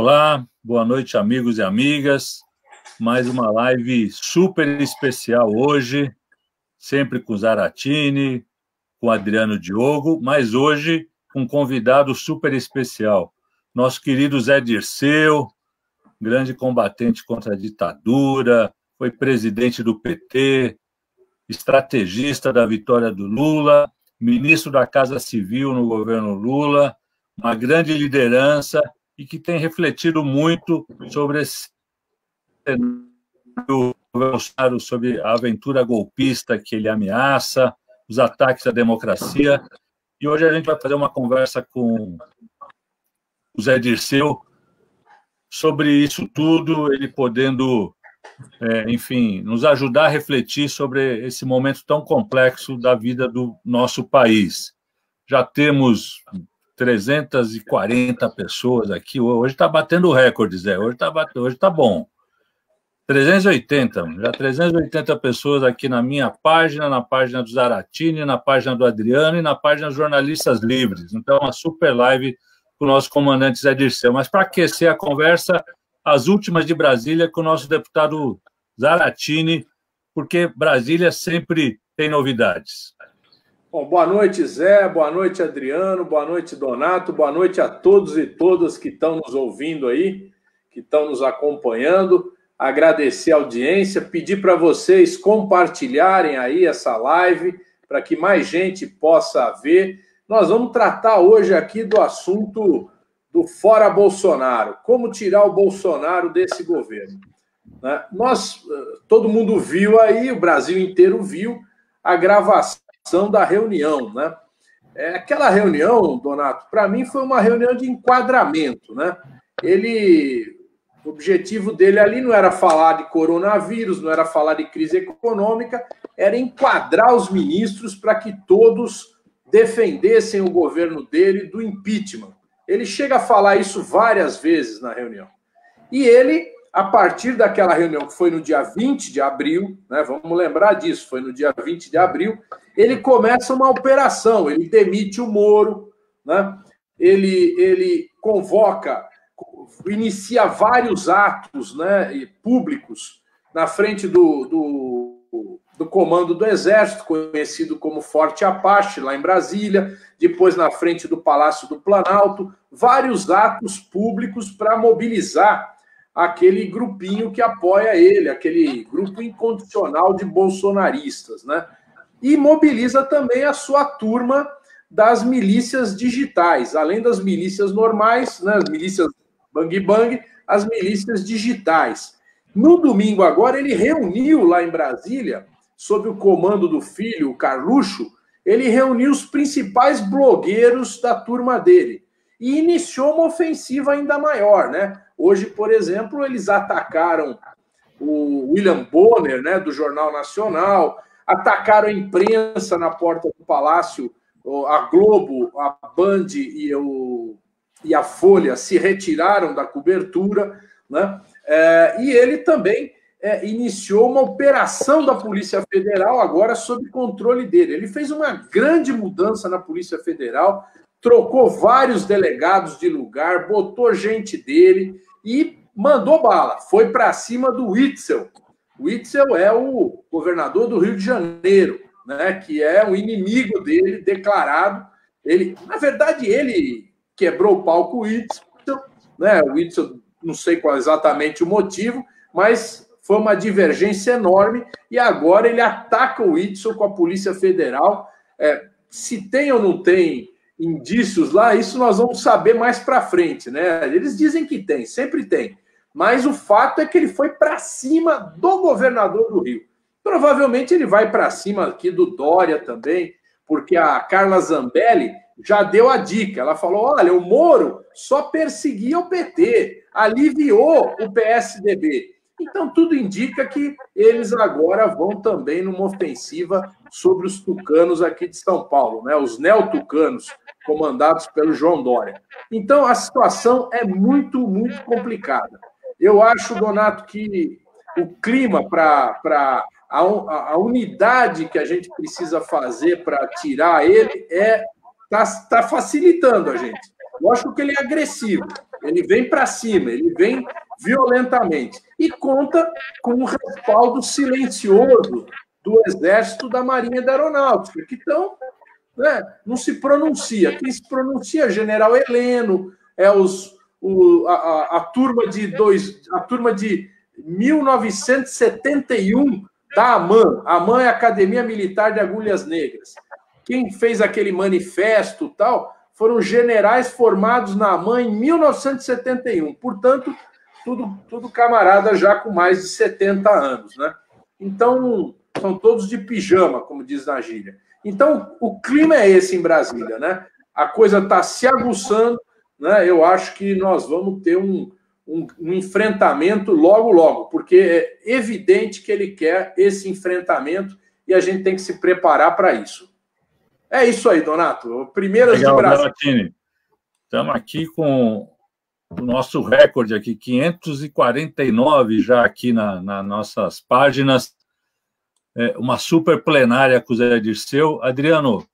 Olá, boa noite, amigos e amigas. Mais uma live super especial hoje, sempre com Zaratini, com Adriano Diogo, mas hoje com um convidado super especial, nosso querido Zé Dirceu, grande combatente contra a ditadura, foi presidente do PT, estrategista da vitória do Lula, ministro da Casa Civil no governo Lula, uma grande liderança e que tem refletido muito sobre esse Bolsonaro sobre a aventura golpista que ele ameaça, os ataques à democracia. E hoje a gente vai fazer uma conversa com o Zé Dirceu sobre isso tudo, ele podendo, é, enfim, nos ajudar a refletir sobre esse momento tão complexo da vida do nosso país. Já temos 340 pessoas aqui. Hoje está batendo recorde, Zé. Hoje está hoje tá bom. 380, já 380 pessoas aqui na minha página, na página do Zaratini, na página do Adriano e na página dos Jornalistas Livres. Então, uma super live com o nosso comandante Zé Dirceu. Mas para aquecer a conversa, as últimas de Brasília com o nosso deputado Zaratini, porque Brasília sempre tem novidades. Bom, boa noite, Zé, boa noite, Adriano, boa noite, Donato, boa noite a todos e todas que estão nos ouvindo aí, que estão nos acompanhando. Agradecer a audiência, pedir para vocês compartilharem aí essa live para que mais gente possa ver. Nós vamos tratar hoje aqui do assunto do fora Bolsonaro, como tirar o Bolsonaro desse governo. Né? Nós, eh, todo mundo viu aí, o Brasil inteiro viu a gravação da reunião, né? É, aquela reunião, Donato, para mim foi uma reunião de enquadramento, né? Ele, o objetivo dele ali não era falar de coronavírus, não era falar de crise econômica, era enquadrar os ministros para que todos defendessem o governo dele do impeachment. Ele chega a falar isso várias vezes na reunião. E ele a partir daquela reunião que foi no dia 20 de abril, né, vamos lembrar disso, foi no dia 20 de abril, ele começa uma operação, ele demite o Moro, né, ele, ele convoca, inicia vários atos né, públicos na frente do, do, do comando do Exército, conhecido como Forte Apache, lá em Brasília, depois na frente do Palácio do Planalto, vários atos públicos para mobilizar aquele grupinho que apoia ele, aquele grupo incondicional de bolsonaristas, né? E mobiliza também a sua turma das milícias digitais, além das milícias normais, né, as milícias bang bang, as milícias digitais. No domingo agora ele reuniu lá em Brasília, sob o comando do filho, o Carluxo, ele reuniu os principais blogueiros da turma dele e iniciou uma ofensiva ainda maior, né? Hoje, por exemplo, eles atacaram o William Bonner, né, do Jornal Nacional, atacaram a imprensa na porta do Palácio, a Globo, a Band e, o, e a Folha se retiraram da cobertura, né? É, e ele também é, iniciou uma operação da Polícia Federal agora sob controle dele. Ele fez uma grande mudança na Polícia Federal, trocou vários delegados de lugar, botou gente dele e mandou bala. Foi para cima do Witzel. O Witzel é o governador do Rio de Janeiro, né, que é o inimigo dele declarado. Ele, na verdade, ele quebrou o palco Witzel, né? O Witzel, não sei qual exatamente o motivo, mas foi uma divergência enorme e agora ele ataca o Witzel com a Polícia Federal. É, se tem ou não tem indícios lá, isso nós vamos saber mais para frente, né? Eles dizem que tem, sempre tem. Mas o fato é que ele foi para cima do governador do Rio. Provavelmente ele vai para cima aqui do Dória também, porque a Carla Zambelli já deu a dica. Ela falou: olha, o Moro só perseguia o PT, aliviou o PSDB. Então, tudo indica que eles agora vão também numa ofensiva sobre os tucanos aqui de São Paulo, né? os neotucanos, comandados pelo João Dória. Então, a situação é muito, muito complicada. Eu acho, Donato, que o clima para a, a, unidade que a gente precisa fazer para tirar ele é está tá facilitando a gente. Lógico que ele é agressivo, Ele vem para cima, ele vem violentamente. E conta com um respaldo silencioso do Exército, da Marinha e da Aeronáutica, que estão. Né, não se pronuncia. Quem se pronuncia é General Heleno, é os, o, a, a, turma de dois, a turma de 1971 da AMAN. A AMAN é a Academia Militar de Agulhas Negras. Quem fez aquele manifesto tal foram generais formados na AMAN em 1971. Portanto, tudo, tudo camarada já com mais de 70 anos, né? Então, são todos de pijama, como diz na gíria. Então, o clima é esse em Brasília, né? A coisa está se aguçando, né? Eu acho que nós vamos ter um, um, um, enfrentamento logo, logo, porque é evidente que ele quer esse enfrentamento e a gente tem que se preparar para isso. É isso aí, Donato. Primeiras Legal, de Brasil. Estamos aqui com o nosso recorde aqui, 549 já aqui na, nas nossas páginas. É, uma super plenária com o Zé Dirceu. Adriano,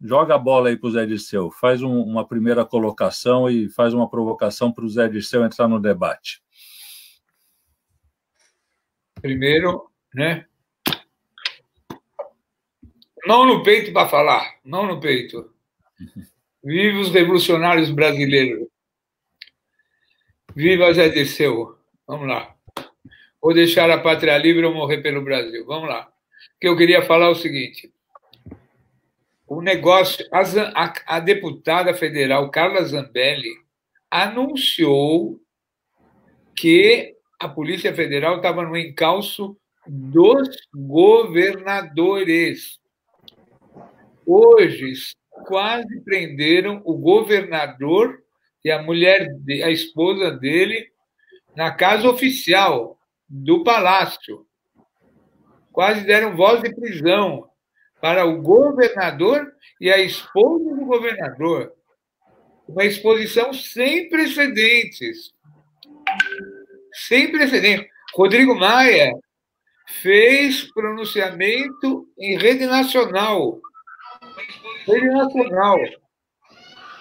joga a bola aí para o Zé Dirceu. Faz um, uma primeira colocação e faz uma provocação para o Zé Dirceu entrar no debate. Primeiro, né, Mão no peito para falar, mão no peito. Viva os revolucionários brasileiros. Viva Zé Dirceu. Vamos lá. Vou deixar a pátria livre ou morrer pelo Brasil. Vamos lá. O que eu queria falar é o seguinte. O negócio, a, a deputada federal Carla Zambelli anunciou que a Polícia Federal estava no encalço dos governadores. Hoje, quase prenderam o governador e a mulher, a esposa dele, na casa oficial do palácio. Quase deram voz de prisão para o governador e a esposa do governador. Uma exposição sem precedentes. Sem precedentes. Rodrigo Maia fez pronunciamento em rede nacional Rede nacional.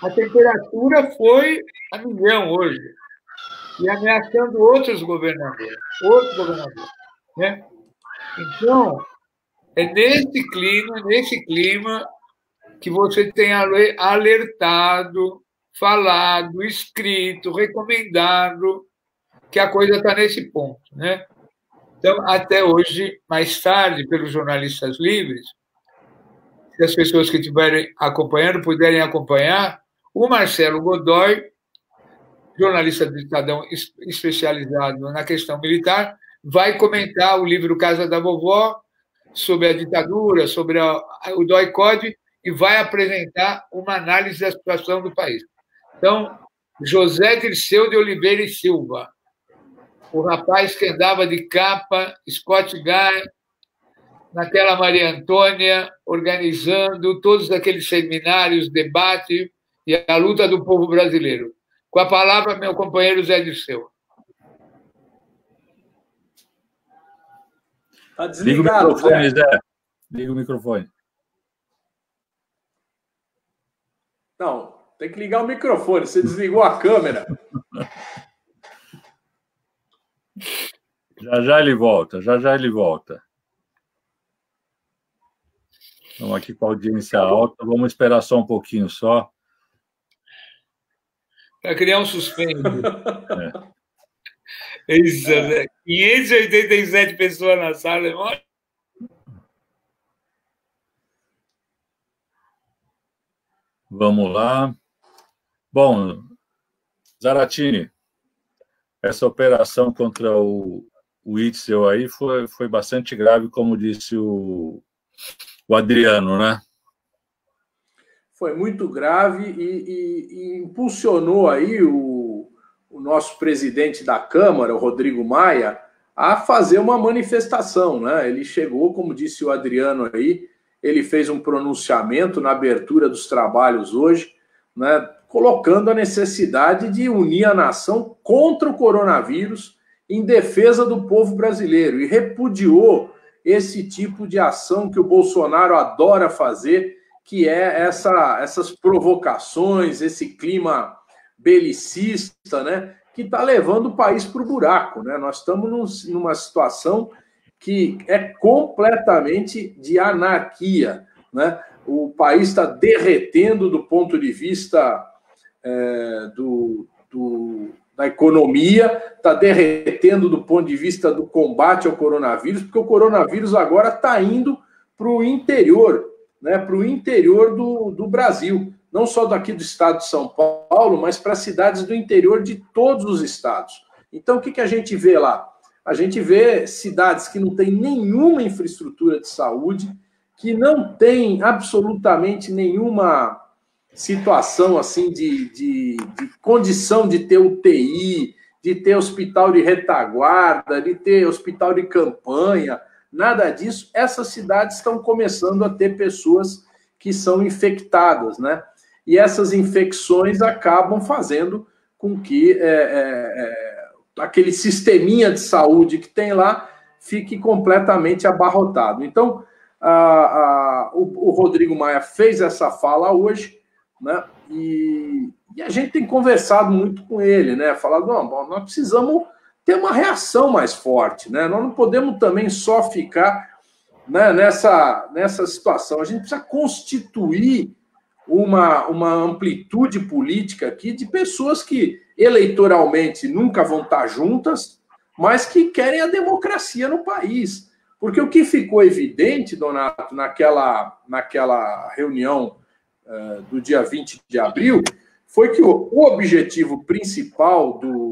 A temperatura foi a milhão hoje. E ameaçando outros governadores. Outros governadores. Né? Então, é nesse clima, nesse clima, que você tem alertado, falado, escrito, recomendado que a coisa está nesse ponto. Né? Então, até hoje, mais tarde, pelos jornalistas livres, se as pessoas que estiverem acompanhando puderem acompanhar, o Marcelo Godoy, jornalista do Estadão especializado na questão militar, vai comentar o livro Casa da Vovó, sobre a ditadura, sobre a, o DOI-CODE, e vai apresentar uma análise da situação do país. Então, José Dirceu de Oliveira e Silva, o rapaz que andava de capa, Scott Guy, naquela Maria Antônia, organizando todos aqueles seminários, debate e a luta do povo brasileiro. Com a palavra, meu companheiro Zé Dirceu. Está desligado, Liga o microfone, Zé. Zé. Liga o microfone. Não, tem que ligar o microfone. Você desligou a câmera. Já já ele volta, já já ele volta. Estamos aqui com a audiência alta, vamos esperar só um pouquinho só. Para criar um suspense. É. Isso, né? 587 pessoas na sala, irmão. Vamos lá. Bom, Zaratini, essa operação contra o, o Itzel aí foi, foi bastante grave, como disse o, o Adriano, né? Foi muito grave e, e, e impulsionou aí o, o nosso presidente da Câmara, o Rodrigo Maia, a fazer uma manifestação, né? Ele chegou, como disse o Adriano aí, ele fez um pronunciamento na abertura dos trabalhos hoje, né? Colocando a necessidade de unir a nação contra o coronavírus em defesa do povo brasileiro e repudiou esse tipo de ação que o Bolsonaro adora fazer, que é essa, essas provocações, esse clima belicista, né? Que está levando o país para o buraco, né? Nós estamos num, numa situação que é completamente de anarquia, né? O país está derretendo do ponto de vista é, do, do, da economia, está derretendo do ponto de vista do combate ao coronavírus, porque o coronavírus agora está indo para o interior, né, para o interior do, do Brasil, não só daqui do estado de São Paulo, mas para cidades do interior de todos os estados. Então, o que, que a gente vê lá? A gente vê cidades que não têm nenhuma infraestrutura de saúde, que não tem absolutamente nenhuma situação assim de, de, de, condição de ter UTI, de ter hospital de retaguarda, de ter hospital de campanha, nada disso. Essas cidades estão começando a ter pessoas que são infectadas, né? E essas infecções acabam fazendo com que é, é, é, aquele sisteminha de saúde que tem lá fique completamente abarrotado. Então, a, a, o, o Rodrigo Maia fez essa fala hoje, né? E, e, a gente tem conversado muito com ele, né? Falado, não, nós precisamos ter uma reação mais forte, né? Nós não podemos também só ficar né, nessa, nessa situação. A gente precisa constituir uma, uma amplitude política aqui de pessoas que eleitoralmente nunca vão estar juntas, mas que querem a democracia no país. Porque o que ficou evidente, Donato, naquela, naquela reunião uh, do dia 20 de abril, foi que o, o objetivo principal do,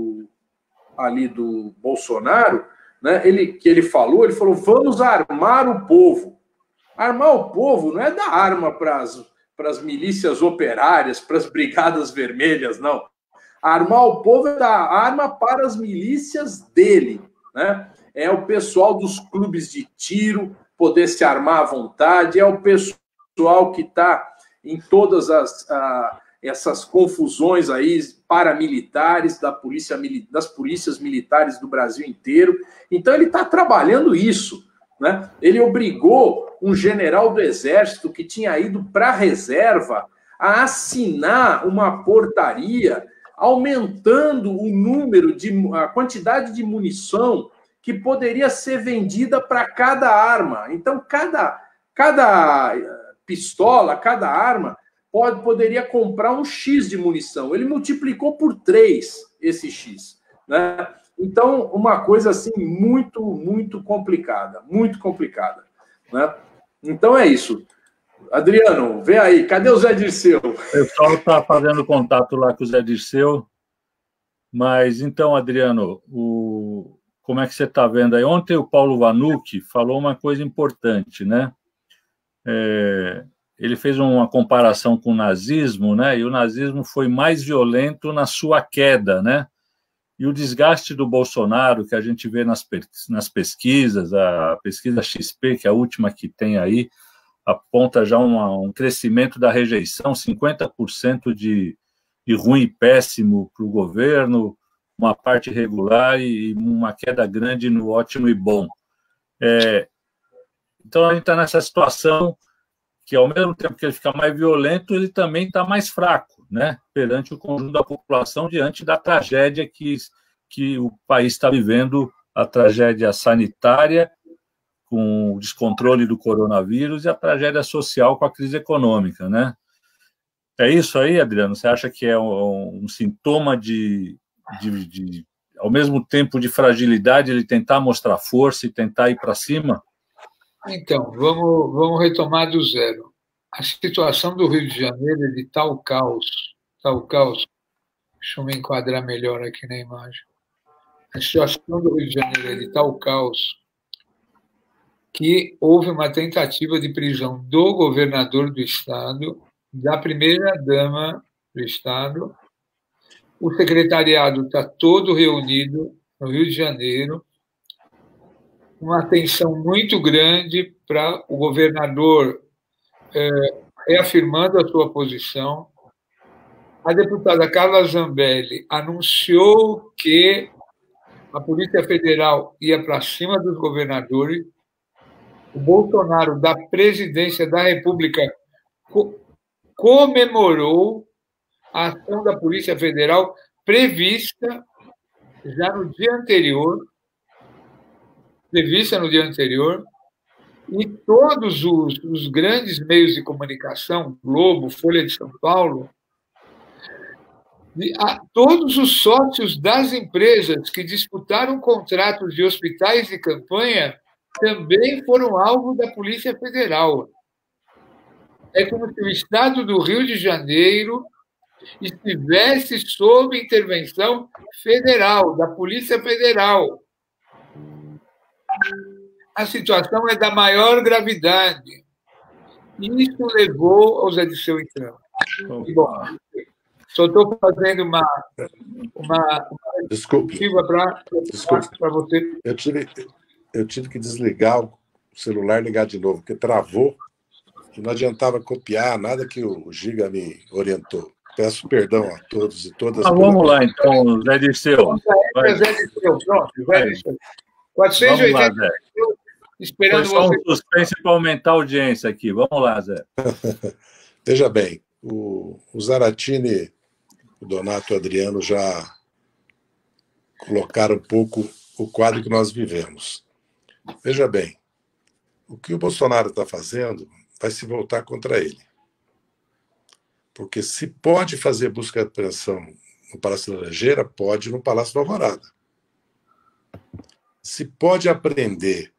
ali do Bolsonaro, né, ele, que ele falou, ele falou: vamos armar o povo. Armar o povo não é dar arma para as milícias operárias, para as brigadas vermelhas, não. Armar o povo é dar arma para as milícias dele, né? É o pessoal dos clubes de tiro poder se armar à vontade, é o pessoal que está em todas as, essas confusões aí paramilitares da polícia, das polícias militares do Brasil inteiro. Então ele está trabalhando isso. Né? Ele obrigou um general do exército que tinha ido para a reserva a assinar uma portaria aumentando o número de a quantidade de munição que poderia ser vendida para cada arma. Então cada cada pistola, cada arma pode, poderia comprar um X de munição. Ele multiplicou por três esse X. Né? Então, uma coisa assim muito, muito complicada, muito complicada. Né? Então é isso. Adriano, vê aí, cadê o Zé Dirceu? O pessoal está fazendo contato lá com o Zé Dirceu. Mas então, Adriano, o... como é que você está vendo aí? Ontem o Paulo Vanucci falou uma coisa importante, né? É ele fez uma comparação com o nazismo, né? E o nazismo foi mais violento na sua queda, né? E o desgaste do Bolsonaro, que a gente vê nas, nas pesquisas, a pesquisa XP, que é a última que tem aí, aponta já uma, um crescimento da rejeição, 50% de, de ruim e péssimo para o governo, uma parte regular e uma queda grande no ótimo e bom. É, então a gente está nessa situação que ao mesmo tempo que ele fica mais violento, ele também está mais fraco, né, perante o conjunto da população, diante da tragédia que, que o país está vivendo, a tragédia sanitária, com o descontrole do coronavírus, e a tragédia social com a crise econômica, né. É isso aí, Adriano? Você acha que é um, um sintoma de, de, de, ao mesmo tempo de fragilidade, ele tentar mostrar força e tentar ir para cima? Então, vamos, vamos retomar do zero. A situação do Rio de Janeiro é de tal caos, tal caos. Deixa eu me enquadrar melhor aqui na imagem. A situação do Rio de Janeiro é de tal caos que houve uma tentativa de prisão do governador do estado, da primeira-dama do estado. O secretariado está todo reunido no Rio de Janeiro uma atenção muito grande para o governador é, reafirmando a sua posição. A deputada Carla Zambelli anunciou que a Polícia Federal ia para cima dos governadores. O Bolsonaro, da presidência da República, comemorou a ação da Polícia Federal prevista já no dia anterior, prevista no dia anterior, e todos os, os grandes meios de comunicação, Globo, Folha de São Paulo, a, todos os sócios das empresas que disputaram contratos de hospitais de campanha também foram alvo da Polícia Federal. É como se o Estado do Rio de Janeiro estivesse sob intervenção federal, da Polícia Federal. A situação é da maior gravidade. Isso levou ao Zé Disseu entrando. Bom, só estou fazendo uma, uma, uma Desculpe. para você. Eu tive, eu tive que desligar o celular e ligar de novo, porque travou e não adiantava copiar nada que o Giga me orientou. Peço perdão a todos e todas. Ah, vamos lá, então, Zé Dirceu. Zé Dirceu, pronto. Zé Dirceu. 480 lá, esperando Foi só você. um suspense para aumentar a audiência aqui. Vamos lá, Zé. Veja bem, o, o Zaratini, o Donato e o Adriano já colocaram um pouco o quadro que nós vivemos. Veja bem, o que o Bolsonaro está fazendo vai se voltar contra ele. Porque se pode fazer busca de apreensão no Palácio da Laranjeira, pode no Palácio da Alvorada. Se pode apreender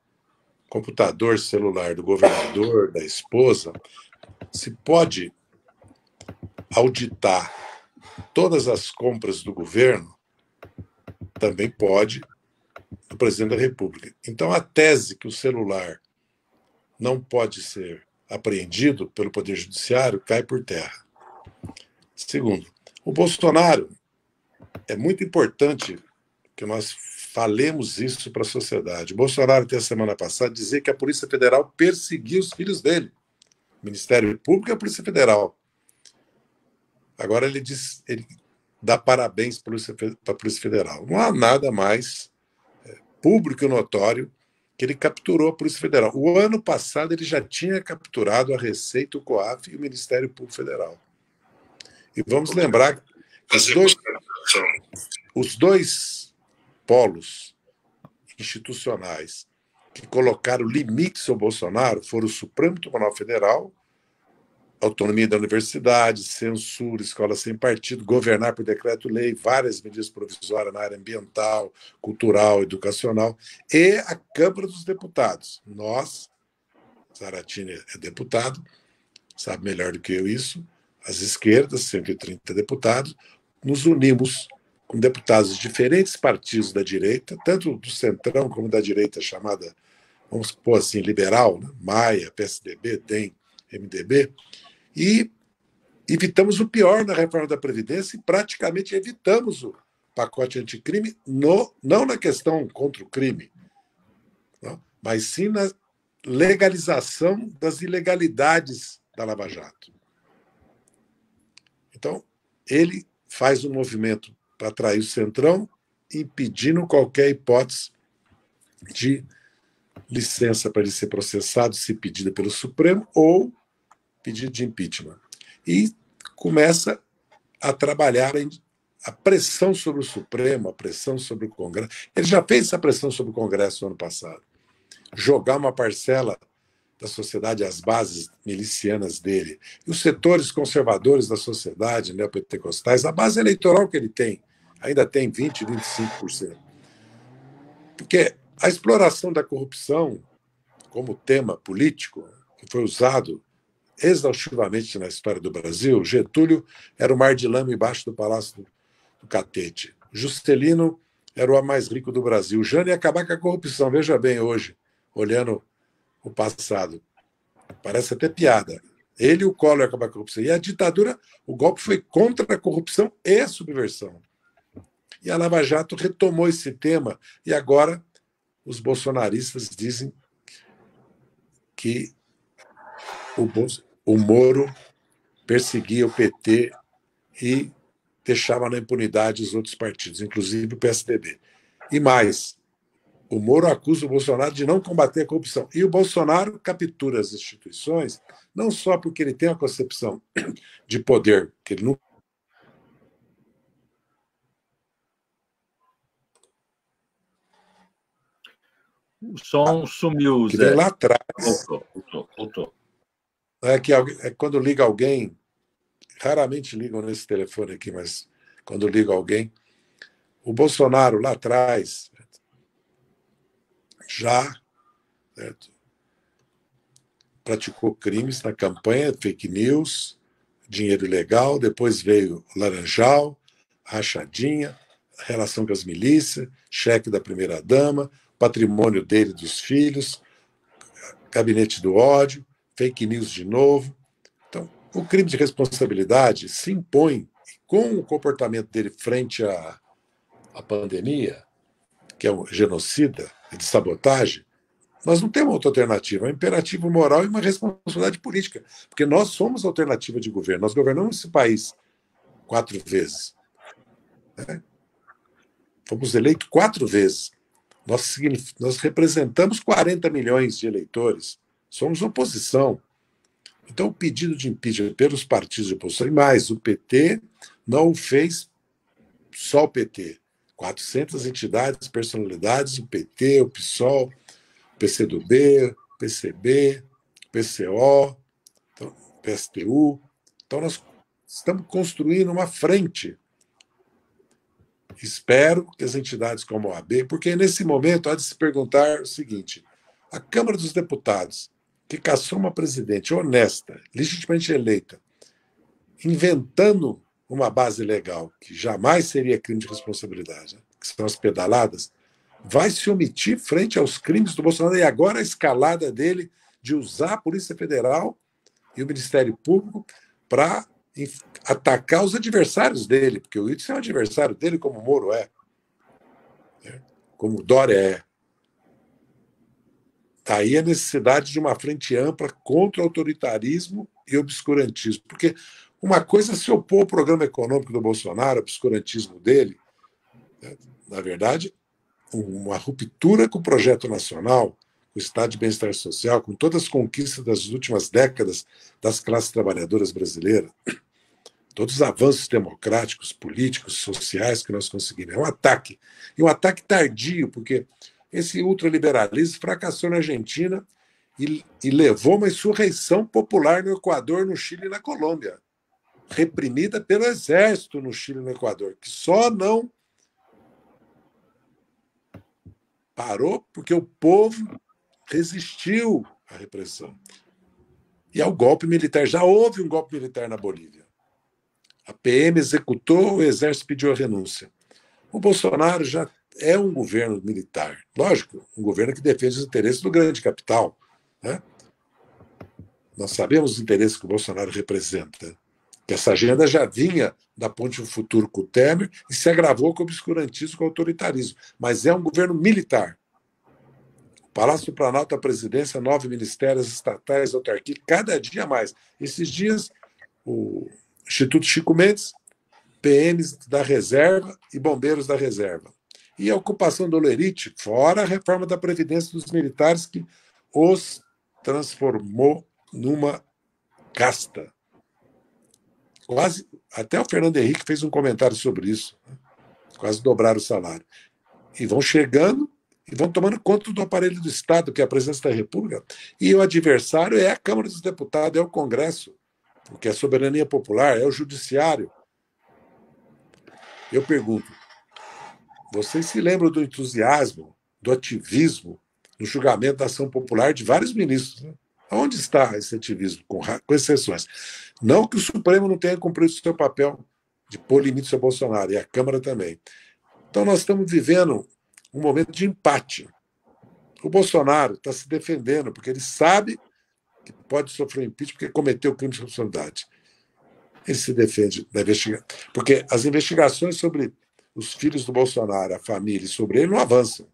computador celular do governador, da esposa, se pode auditar todas as compras do governo, também pode do presidente da República. Então, a tese que o celular não pode ser apreendido pelo Poder Judiciário cai por terra. Segundo, o Bolsonaro é muito importante que nós falemos isso para a sociedade. Bolsonaro, até a semana passada, dizia que a Polícia Federal perseguia os filhos dele. O Ministério Público e a Polícia Federal. Agora ele diz, ele dá parabéns para a Polícia Federal. Não há nada mais é, público e notório que ele capturou a Polícia Federal. O ano passado ele já tinha capturado a Receita, o COAF e o Ministério Público Federal. E vamos lembrar que os dois, os dois polos institucionais que colocaram limites ao Bolsonaro foram o Supremo Tribunal Federal, autonomia da universidade, censura, escola sem partido, governar por decreto-lei, várias medidas provisórias na área ambiental, cultural, educacional, e a Câmara dos Deputados. Nós, Zaratini é deputado, sabe melhor do que eu isso, as esquerdas, 130 deputados, nos unimos com deputados de diferentes partidos da direita, tanto do centrão como da direita chamada, vamos supor assim, liberal, né? Maia, PSDB, DEM, MDB, e evitamos o pior na reforma da Previdência e praticamente evitamos o pacote anticrime, no, não na questão contra o crime, não, mas sim na legalização das ilegalidades da Lava Jato. Então, ele faz um movimento para atrair o Centrão, impedindo qualquer hipótese de licença para ele ser processado, se pedida pelo Supremo, ou pedido de impeachment. E começa a trabalhar a pressão sobre o Supremo, a pressão sobre o Congresso. Ele já fez essa pressão sobre o Congresso no ano passado. Jogar uma parcela da sociedade, as bases milicianas dele, e os setores conservadores da sociedade, neopentecostais, a base eleitoral que ele tem, ainda tem 20%, 25%. Porque a exploração da corrupção como tema político, que foi usado exaustivamente na história do Brasil, Getúlio era o mar de lama embaixo do Palácio do Catete. Juscelino era o mais rico do Brasil. Jânio ia acabar com a corrupção. Veja bem hoje, olhando o passado. Parece até piada. Ele e o Collor acabaram com a corrupção. E a ditadura, o golpe foi contra a corrupção e a subversão. E a Lava Jato retomou esse tema e agora os bolsonaristas dizem que o, o Moro perseguia o PT e deixava na impunidade os outros partidos, inclusive o PSDB. E mais, o Moro acusa o Bolsonaro de não combater a corrupção. E o Bolsonaro captura as instituições, não só porque ele tem a concepção de poder, que ele nunca. O som sumiu, Zé. lá atrás. Voltou, voltou. É que é quando liga alguém, raramente ligam nesse telefone aqui, mas quando liga alguém, o Bolsonaro lá atrás, já certo, praticou crimes na campanha, fake news, dinheiro ilegal, depois veio Laranjal, rachadinha, relação com as milícias, cheque da primeira-dama, patrimônio dele dos filhos, gabinete do ódio, fake news de novo. Então, o crime de responsabilidade se impõe com o comportamento dele frente à, à pandemia, que é um genocida de sabotagem, nós não temos outra alternativa. É um imperativo moral e uma responsabilidade política. Porque nós somos alternativa de governo. Nós governamos esse país quatro vezes. Né? Fomos eleitos quatro vezes. Nós, nós representamos 40 milhões de eleitores. Somos oposição. Então, o pedido de impeachment pelos partidos de oposição, e mais, o PT não o fez só o PT. 400 entidades, personalidades, o PT, o PSOL, o PCdoB, o PCB, o PCO, então, PSTU. Então, nós estamos construindo uma frente Espero que as entidades como a OAB, porque nesse momento há de se perguntar o seguinte: a Câmara dos Deputados, que caçou uma presidente honesta, legitimamente eleita, inventando uma base legal que jamais seria crime de responsabilidade, né? que são as pedaladas, vai se omitir frente aos crimes do Bolsonaro e agora a escalada dele de usar a Polícia Federal e o Ministério Público para atacar os adversários dele, porque o Whitson é um adversário dele, como o Moro é, né? como o Dória é. Daí a necessidade de uma frente ampla contra o autoritarismo e obscurantismo. Porque uma coisa é se opor ao programa econômico do Bolsonaro, o obscurantismo dele, né? na verdade, uma ruptura com o projeto nacional, o Estado de Bem-Estar Social, com todas as conquistas das últimas décadas das classes trabalhadoras brasileiras todos os avanços democráticos, políticos, sociais que nós conseguimos. É um ataque. E um ataque tardio, porque esse ultraliberalismo fracassou na Argentina e, e levou uma insurreição popular no Equador, no Chile e na Colômbia, reprimida pelo exército no Chile e no Equador, que só não parou porque o povo resistiu à repressão. E ao golpe militar. Já houve um golpe militar na Bolívia. A PM executou, o Exército pediu a renúncia. O Bolsonaro já é um governo militar, lógico, um governo que defende os interesses do grande capital. Né? Nós sabemos os interesses que o Bolsonaro representa. Essa agenda já vinha da Ponte do Futuro com o Temer e se agravou com o obscurantismo, com o autoritarismo. Mas é um governo militar. O Palácio do Planalto, a presidência, nove ministérios estatais, autarquia, cada dia mais. Esses dias, o Instituto Chico Mendes, PMs da reserva e bombeiros da reserva. E a ocupação do Lerite, fora a reforma da Previdência dos militares, que os transformou numa casta. Quase, até o Fernando Henrique fez um comentário sobre isso. Né? Quase dobrar o salário. E vão chegando e vão tomando conta do aparelho do Estado, que é a presidência da República, e o adversário é a Câmara dos Deputados, é o Congresso porque a soberania popular é o judiciário. Eu pergunto, vocês se lembram do entusiasmo, do ativismo no julgamento da ação popular de vários ministros? Né? Onde está esse ativismo, com, com exceções? Não que o Supremo não tenha cumprido seu papel de pôr limites ao Bolsonaro, e a Câmara também. Então, nós estamos vivendo um momento de empate. O Bolsonaro está se defendendo, porque ele sabe que pode sofrer impeachment porque cometeu crime de responsabilidade. Ele se defende da investigação. Porque as investigações sobre os filhos do Bolsonaro, a família sobre ele não avançam.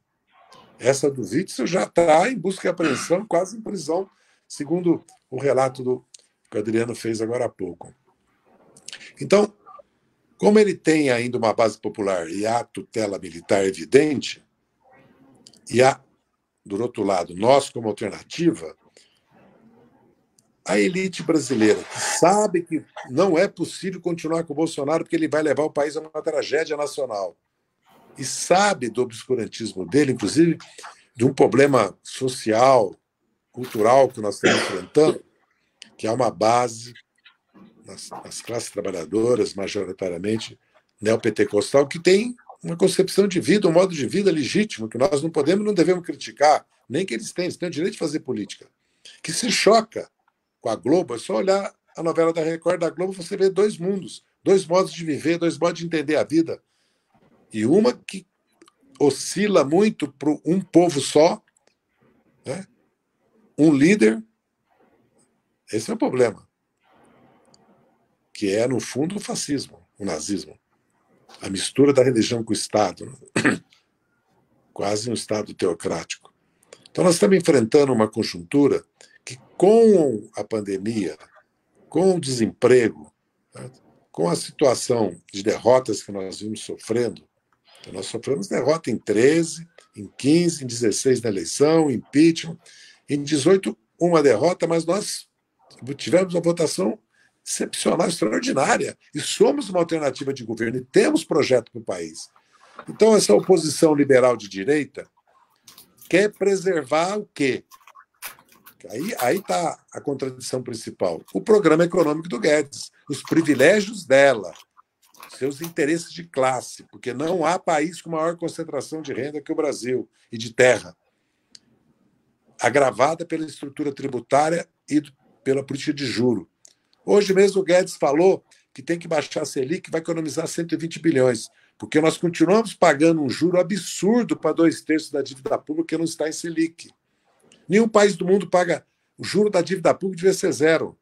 Essa do Witzel já está em busca e apreensão, quase em prisão, segundo o relato do, que o Adriano fez agora há pouco. Então, como ele tem ainda uma base popular e há tutela militar evidente, e há, do outro lado, nós como alternativa, a elite brasileira, que sabe que não é possível continuar com o Bolsonaro porque ele vai levar o país a uma tragédia nacional, e sabe do obscurantismo dele, inclusive de um problema social, cultural que nós estamos enfrentando, que é uma base nas, nas classes trabalhadoras, majoritariamente neopentecostal, que tem uma concepção de vida, um modo de vida legítimo, que nós não podemos não devemos criticar, nem que eles têm, eles têm o direito de fazer política, que se choca com a Globo, é só olhar a novela da Record da Globo, você vê dois mundos, dois modos de viver, dois modos de entender a vida. E uma que oscila muito para um povo só, né? um líder. Esse é o problema. Que é, no fundo, o fascismo, o nazismo. A mistura da religião com o Estado. Né? Quase um Estado teocrático. Então, nós estamos enfrentando uma conjuntura que, com a pandemia, com o desemprego, né? com a situação de derrotas que nós vimos sofrendo, então, nós sofremos derrota em 13, em 15, em 16 na eleição, impeachment. Em 18, uma derrota, mas nós tivemos uma votação excepcional, extraordinária. E somos uma alternativa de governo e temos projeto para o país. Então, essa oposição liberal de direita quer preservar o quê? Aí está a contradição principal. O programa econômico do Guedes, os privilégios dela, seus interesses de classe, porque não há país com maior concentração de renda que o Brasil e de terra, agravada pela estrutura tributária e pela política de juro. Hoje mesmo o Guedes falou que tem que baixar a Selic, vai economizar 120 bilhões, porque nós continuamos pagando um juro absurdo para dois terços da dívida pública que não está em Selic. Nenhum país do mundo paga o juro da dívida pública devia ser zero,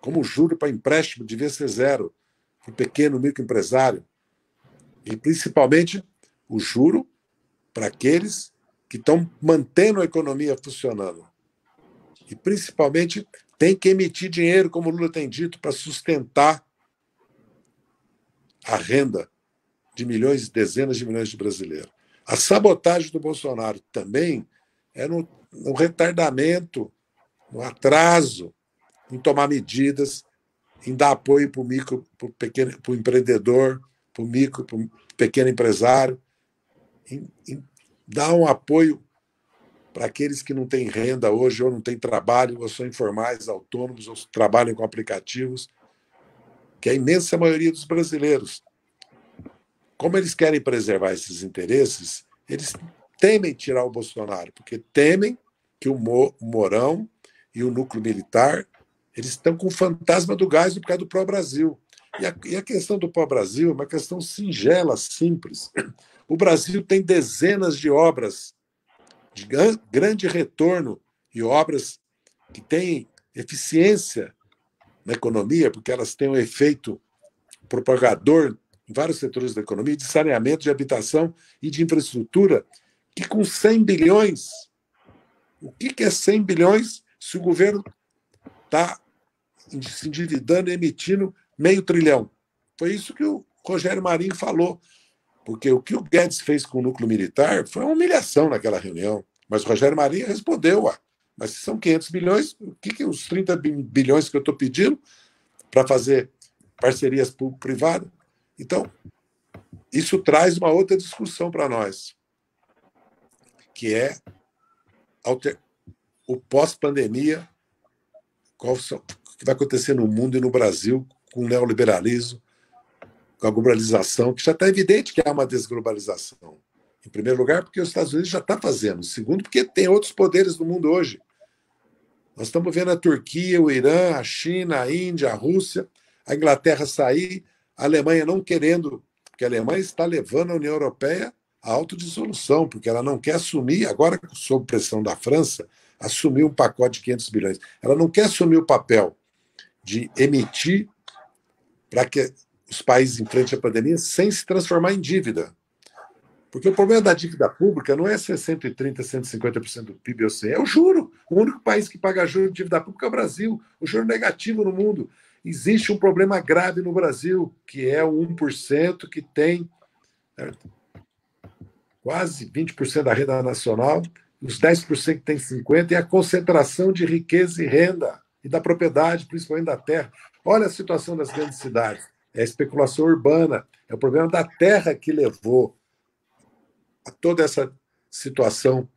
como o juro para empréstimo devia ser zero para o pequeno microempresário, e principalmente o juro para aqueles que estão mantendo a economia funcionando. E principalmente tem que emitir dinheiro, como o Lula tem dito, para sustentar a renda de milhões, dezenas de milhões de brasileiros. A sabotagem do Bolsonaro também é no, no retardamento, no atraso em tomar medidas em dar apoio para o micro, para o pequeno, para o empreendedor, para o micro, para o pequeno empresário, em, em dar um apoio para aqueles que não têm renda hoje, ou não têm trabalho, ou são informais, autônomos, ou trabalham com aplicativos, que é a imensa maioria dos brasileiros. Como eles querem preservar esses interesses, eles temem tirar o Bolsonaro, porque temem que o Mourão e o núcleo militar eles estão com o fantasma do gás por causa do pró-Brasil. E a, e a questão do pró-Brasil é uma questão singela, simples. O Brasil tem dezenas de obras de grande retorno e obras que têm eficiência na economia, porque elas têm um efeito propagador em vários setores da economia, de saneamento, de habitação e de infraestrutura, que com 100 bilhões, o que é 100 bilhões se o governo está se endividando e emitindo meio trilhão. Foi isso que o Rogério Marinho falou. Porque o que o Guedes fez com o núcleo militar foi uma humilhação naquela reunião. Mas o Rogério Marinho respondeu: ah, mas se são 500 bilhões, o que, que os 30 bilhões que eu estou pedindo para fazer parcerias público-privadas? Então, isso traz uma outra discussão para nós, que é o pós-pandemia, qual que vai acontecer no mundo e no Brasil com o neoliberalismo, com a globalização, que já está evidente que há uma desglobalização. Em primeiro lugar, porque os Estados Unidos já está fazendo. Segundo, porque tem outros poderes no mundo hoje. Nós estamos vendo a Turquia, o Irã, a China, a Índia, a Rússia, a Inglaterra sair, a Alemanha não querendo, porque a Alemanha está levando a União Europeia à autodissolução, porque ela não quer assumir, agora sob pressão da França, assumir um pacote de 500 bilhões. Ela não quer assumir o papel de emitir para que os países enfrentem a pandemia sem se transformar em dívida. Porque o problema da dívida pública não é ser 130%, 150% do PIB ou 100%, é o juro. O único país que paga juro de dívida pública é o Brasil. O juro negativo no mundo. Existe um problema grave no Brasil, que é o 1% que tem quase 20% da renda nacional, os 10% que tem 50%, e a concentração de riqueza e renda e da propriedade, principalmente da terra. Olha a situação das grandes cidades. É a especulação urbana, é o problema da terra que levou a toda essa situação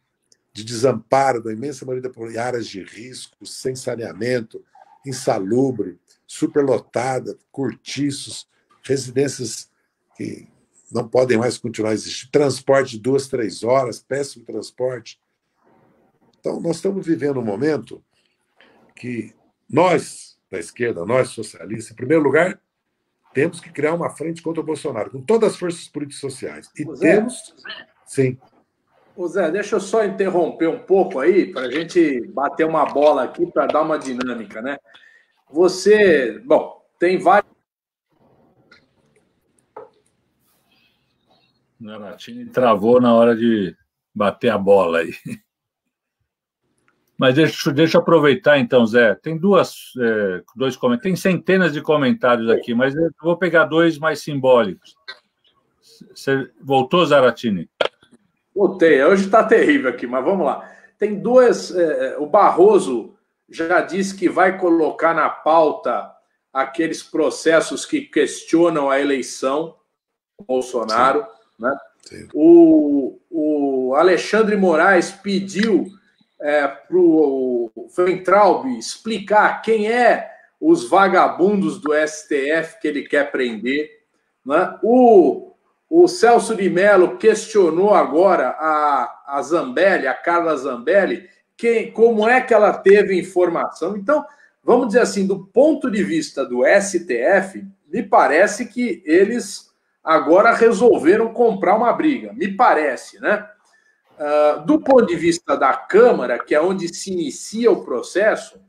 de desamparo da imensa maioria da áreas de risco, sem saneamento, insalubre, superlotada, cortiços, residências que não podem mais continuar a existir, transporte de duas, três horas, péssimo transporte. Então, nós estamos vivendo um momento que nós, da esquerda, nós socialistas, em primeiro lugar, temos que criar uma frente contra o Bolsonaro, com todas as forças políticas sociais. E Zé, temos. Sim. Ô Zé, deixa eu só interromper um pouco aí, para a gente bater uma bola aqui, para dar uma dinâmica, né? Você, bom, tem vários. Naratini travou na hora de bater a bola aí. Mas deixa, deixa eu aproveitar então, Zé. Tem duas, é, dois comentários, tem centenas de comentários aqui, mas eu vou pegar dois mais simbólicos. Você voltou, Zaratini? Voltei. Hoje está terrível aqui, mas vamos lá. Tem duas. É, é, o Barroso já disse que vai colocar na pauta aqueles processos que questionam a eleição Bolsonaro. Sim. Né? Sim. O, o Alexandre Moraes pediu é, para o Ventralb explicar quem é os vagabundos do STF que ele quer prender. Né? O, o Celso de Mello questionou agora a, a Zambelli, a Carla Zambelli, quem, como é que ela teve informação. Então, vamos dizer assim, do ponto de vista do STF, me parece que eles agora resolveram comprar uma briga. Me parece, né? Uh, do ponto de vista da Câmara, que é onde se inicia o processo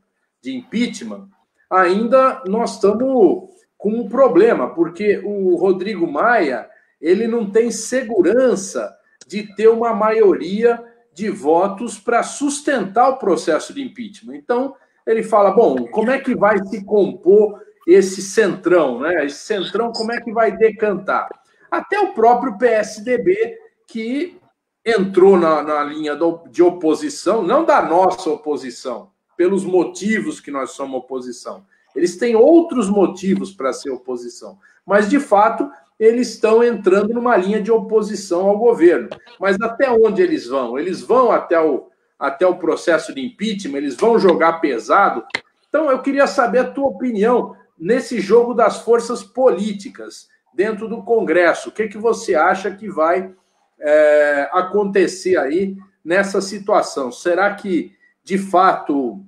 de impeachment, ainda nós estamos com um problema, porque o Rodrigo Maia ele não tem segurança de ter uma maioria de votos para sustentar o processo de impeachment. Então, ele fala: bom, como é que vai se compor esse centrão, né? Esse centrão, como é que vai decantar? Até o próprio PSDB, que entrou na, na linha do, de oposição, não da nossa oposição, pelos motivos que nós somos oposição. Eles têm outros motivos para ser oposição. Mas, de fato, eles estão entrando numa linha de oposição ao governo. Mas até onde eles vão? Eles vão até o, até o processo de impeachment? Eles vão jogar pesado? Então, eu queria saber a tua opinião nesse jogo das forças políticas dentro do Congresso. O que, que você acha que vai é, acontecer aí nessa situação? Será que, de fato,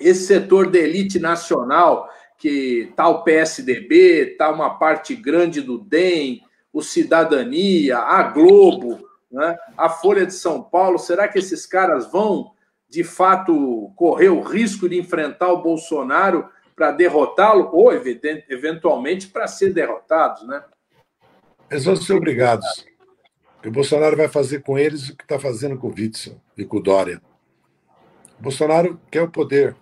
esse setor da elite nacional, que está o PSDB, está uma parte grande do DEM, o Cidadania, a Globo, né, a Folha de São Paulo, será que esses caras vão, de fato, correr o risco de enfrentar o Bolsonaro para derrotá-lo, ou eventualmente para ser derrotados, né? Eles vão ser obrigados. O Bolsonaro vai fazer com eles o que está fazendo com o Witzel e com o Dória. O Bolsonaro quer o poder.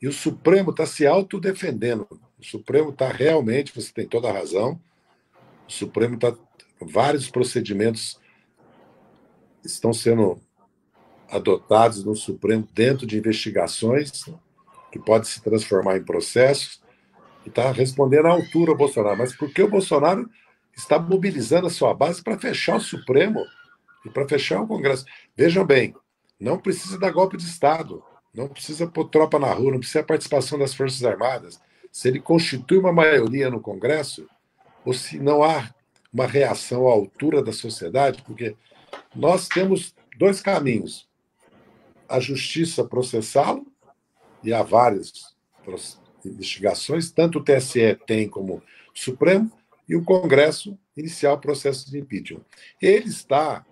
E o Supremo está se autodefendendo. O Supremo está realmente, você tem toda a razão, o Supremo está. Vários procedimentos estão sendo adotados no Supremo dentro de investigações que podem se transformar em processos e está respondendo à altura o Bolsonaro. Mas por que o Bolsonaro está mobilizando a sua base para fechar o Supremo e para fechar o Congresso. Vejam bem, não precisa dar golpe de Estado, não precisa pôr tropa na rua, não precisa participação das Forças Armadas. Se ele constitui uma maioria no Congresso, ou se não há uma reação à altura da sociedade, porque nós temos dois caminhos: a justiça processá-lo, e há várias investigações, tanto o TSE tem como o Supremo, e o Congresso iniciar o processo de impeachment. Ele está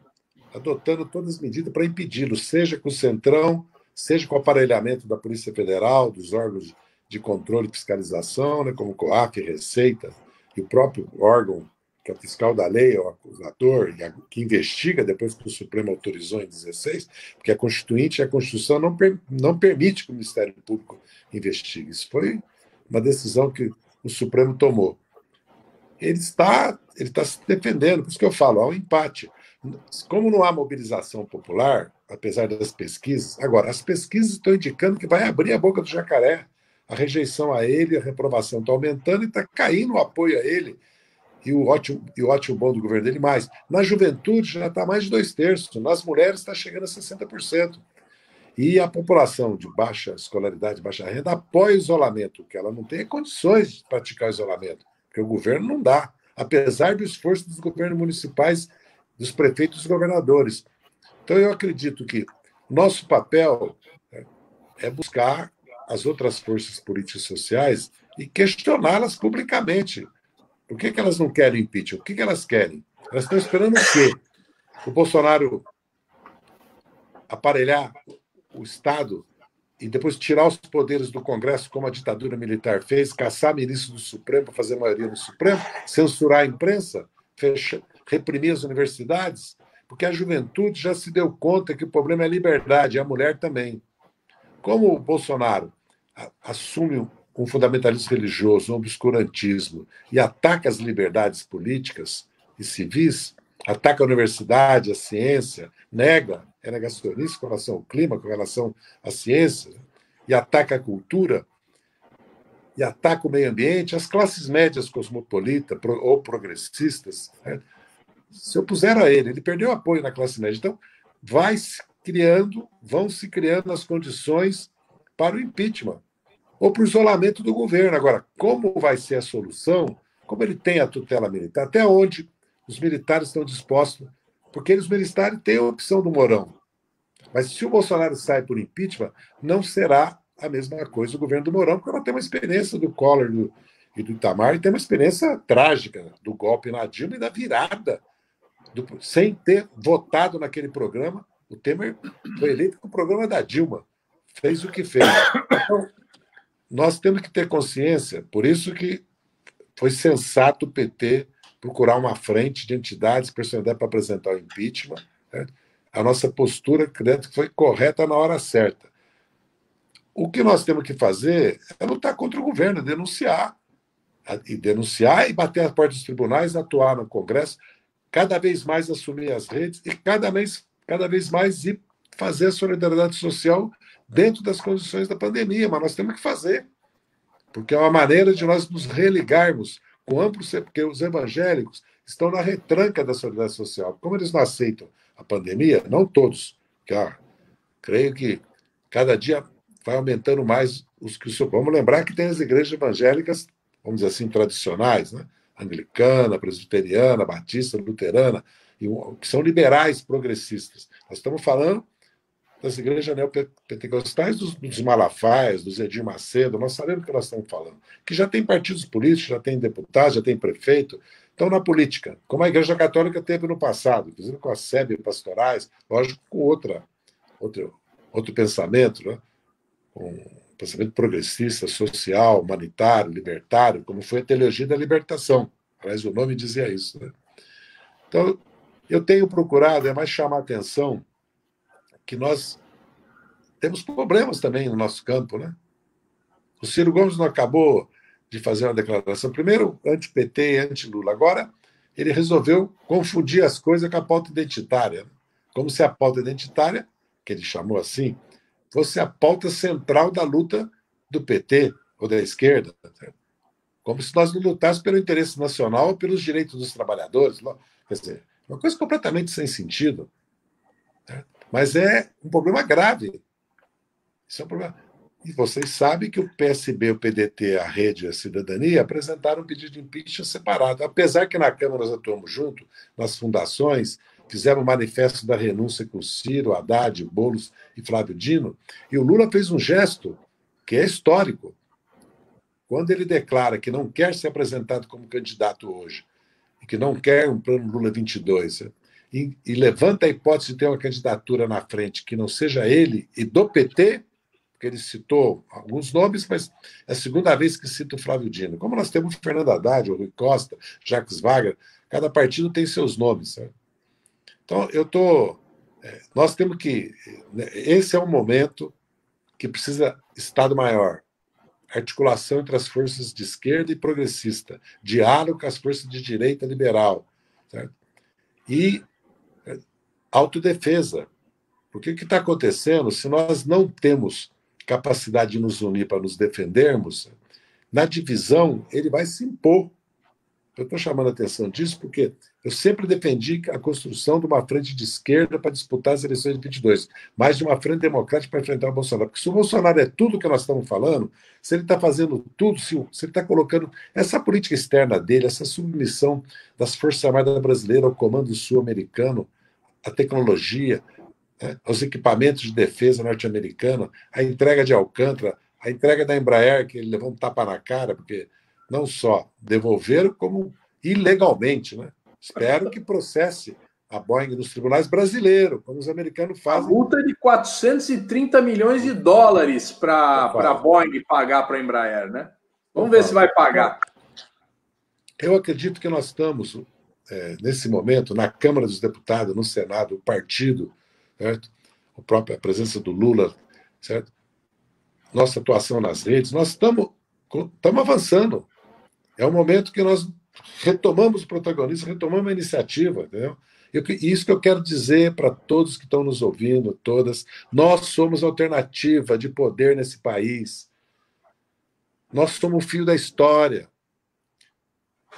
adotando todas as medidas para impedi-lo, seja com o Centrão, seja com o aparelhamento da Polícia Federal, dos órgãos de controle e fiscalização, né, como COAF, Receita, e o próprio órgão que é o fiscal da lei, é o acusador, que investiga depois que o Supremo autorizou em 16, porque a Constituinte e a Constituição não, per, não permite que o Ministério Público investigue. Isso foi uma decisão que o Supremo tomou ele está, ele está se defendendo, por isso que eu falo, há um empate. Como não há mobilização popular, apesar das pesquisas, agora, as pesquisas estão indicando que vai abrir a boca do jacaré. A rejeição a ele, a reprovação está aumentando e está caindo o apoio a ele. e o ótimo, e o ótimo bom do governo dele mais. Na juventude já está mais de dois terços, nas mulheres está chegando a 60%. E a população de baixa escolaridade, baixa renda, apoia o isolamento, que ela não tem condições de praticar o isolamento, porque o governo não dá, apesar do esforço dos governos municipais, dos prefeitos e governadores. Então, eu acredito que nosso papel né, é buscar as outras forças políticas e sociais e questioná-las publicamente. Por que, que elas não querem impeachment? O que, que elas querem? Elas estão esperando o quê? O Bolsonaro aparelhar o Estado e depois tirar os poderes do Congresso, como a ditadura militar fez, caçar ministros do Supremo para fazer maioria no Supremo, censurar a imprensa, fechar, reprimir as universidades, porque a juventude já se deu conta que o problema é a liberdade, e a mulher também. Como o Bolsonaro assume um fundamentalismo religioso, um obscurantismo, e ataca as liberdades políticas e civis, ataca a universidade, a ciência, nega, é negacionista com relação ao clima, com relação à ciência, e ataca a cultura, e ataca o meio ambiente, as classes médias cosmopolitas ou progressistas, né? se opuseram a ele, ele perdeu apoio na classe média. Então, vai se criando, vão se criando as condições para o impeachment ou para o isolamento do governo. Agora, como vai ser a solução? Como ele tem a tutela militar? Até onde os militares estão dispostos? Porque os militares têm a opção do Morão. Mas se o Bolsonaro sai por impeachment, não será a mesma coisa o governo do Morão, porque ela tem uma experiência do Collor do, e do Itamar, e tem uma experiência trágica do golpe na Dilma e da virada, do, sem ter votado naquele programa. O Temer foi eleito com o programa da Dilma, fez o que fez. Então, nós temos que ter consciência, por isso que foi sensato o PT procurar uma frente de entidades, personalidade para apresentar o impeachment. Né? A nossa postura, creio que foi correta na hora certa. O que nós temos que fazer é lutar contra o governo, denunciar. E denunciar e bater as portas dos tribunais, atuar no Congresso, cada vez mais assumir as redes e cada vez, cada vez mais ir fazer a solidariedade social dentro das condições da pandemia, mas nós temos que fazer, porque é uma maneira de nós nos religarmos com amplo, porque os evangélicos estão na retranca da solidariedade social. Como eles não aceitam a pandemia, não todos, que creio que cada dia vai aumentando mais os que Vamos lembrar que tem as igrejas evangélicas, vamos dizer assim, tradicionais, né? anglicana, presbiteriana, batista, luterana, que são liberais progressistas. Nós estamos falando das igrejas neopentecostais, dos, dos Malafais, dos Edir Macedo, nós sabemos o que nós estamos falando, que já tem partidos políticos, já tem deputados, já tem prefeito, estão na política, como a Igreja Católica teve no passado, inclusive com as SEB pastorais, lógico, com outra, outro, outro pensamento, né? um pensamento progressista, social, humanitário, libertário, como foi a teologia da libertação. Aliás, o nome dizia isso. Né? Então, eu tenho procurado é mais chamar a atenção que nós temos problemas também no nosso campo, né? O Ciro Gomes não acabou de fazer uma declaração, primeiro anti-PT e anti-Lula, agora ele resolveu confundir as coisas com a pauta identitária, né? como se a pauta identitária, que ele chamou assim, fosse a pauta central da luta do PT ou da esquerda, como se nós não lutássemos pelo interesse nacional ou pelos direitos dos trabalhadores. Quer dizer, uma coisa completamente sem sentido. Mas é um problema grave. Isso é um problema. E vocês sabem que o PSB, o PDT, a Rede e a Cidadania apresentaram um pedido de impeachment separado. Apesar que na Câmara nós atuamos junto, nas fundações, fizemos um manifesto da renúncia com o Ciro, Haddad, Boulos e Flávio Dino, e o Lula fez um gesto que é histórico. Quando ele declara que não quer ser apresentado como candidato hoje, e que não quer um plano Lula 22, e, e levanta a hipótese de ter uma candidatura na frente que não seja ele e do PT, porque ele citou alguns nomes, mas é a segunda vez que cita o Flávio Dino. Como nós temos Fernando Haddad, o Rui Costa, Jacques Wagner, cada partido tem seus nomes. Sabe? Então, eu tô. É, nós temos que. Né, esse é um momento que precisa Estado maior, articulação entre as forças de esquerda e progressista, diálogo com as forças de direita liberal, certo? e autodefesa. Porque o que está acontecendo, se nós não temos capacidade de nos unir para nos defendermos, na divisão ele vai se impor. Eu estou chamando a atenção disso porque eu sempre defendi a construção de uma frente de esquerda para disputar as eleições de 22, mais de uma frente democrática para enfrentar o Bolsonaro. Porque se o Bolsonaro é tudo que nós estamos falando, se ele está fazendo tudo, se, ele está colocando essa política externa dele, essa submissão das Forças Armadas Brasileiras ao comando sul-americano, a tecnologia, né, aos equipamentos de defesa norte-americano, a entrega de Alcântara, a entrega da Embraer, que ele levou um tapa na cara, porque não só devolveram, como ilegalmente. Né? Espero que processe a Boeing nos tribunais brasileiros, como os americanos fazem. A multa de 430 milhões de dólares para a Boeing pagar para a Embraer, né? Vamos ver se vai pagar. Eu acredito que nós estamos, é, nesse momento, na Câmara dos Deputados, no Senado, o partido, certo? a própria presença do Lula, certo? nossa atuação nas redes, nós estamos, avançando. É o momento que nós retomamos o protagonismo, retomamos a iniciativa, entendeu? E isso que eu quero dizer para todos que estão nos ouvindo, todas, nós somos alternativa de poder nesse país. Nós somos o fio da história.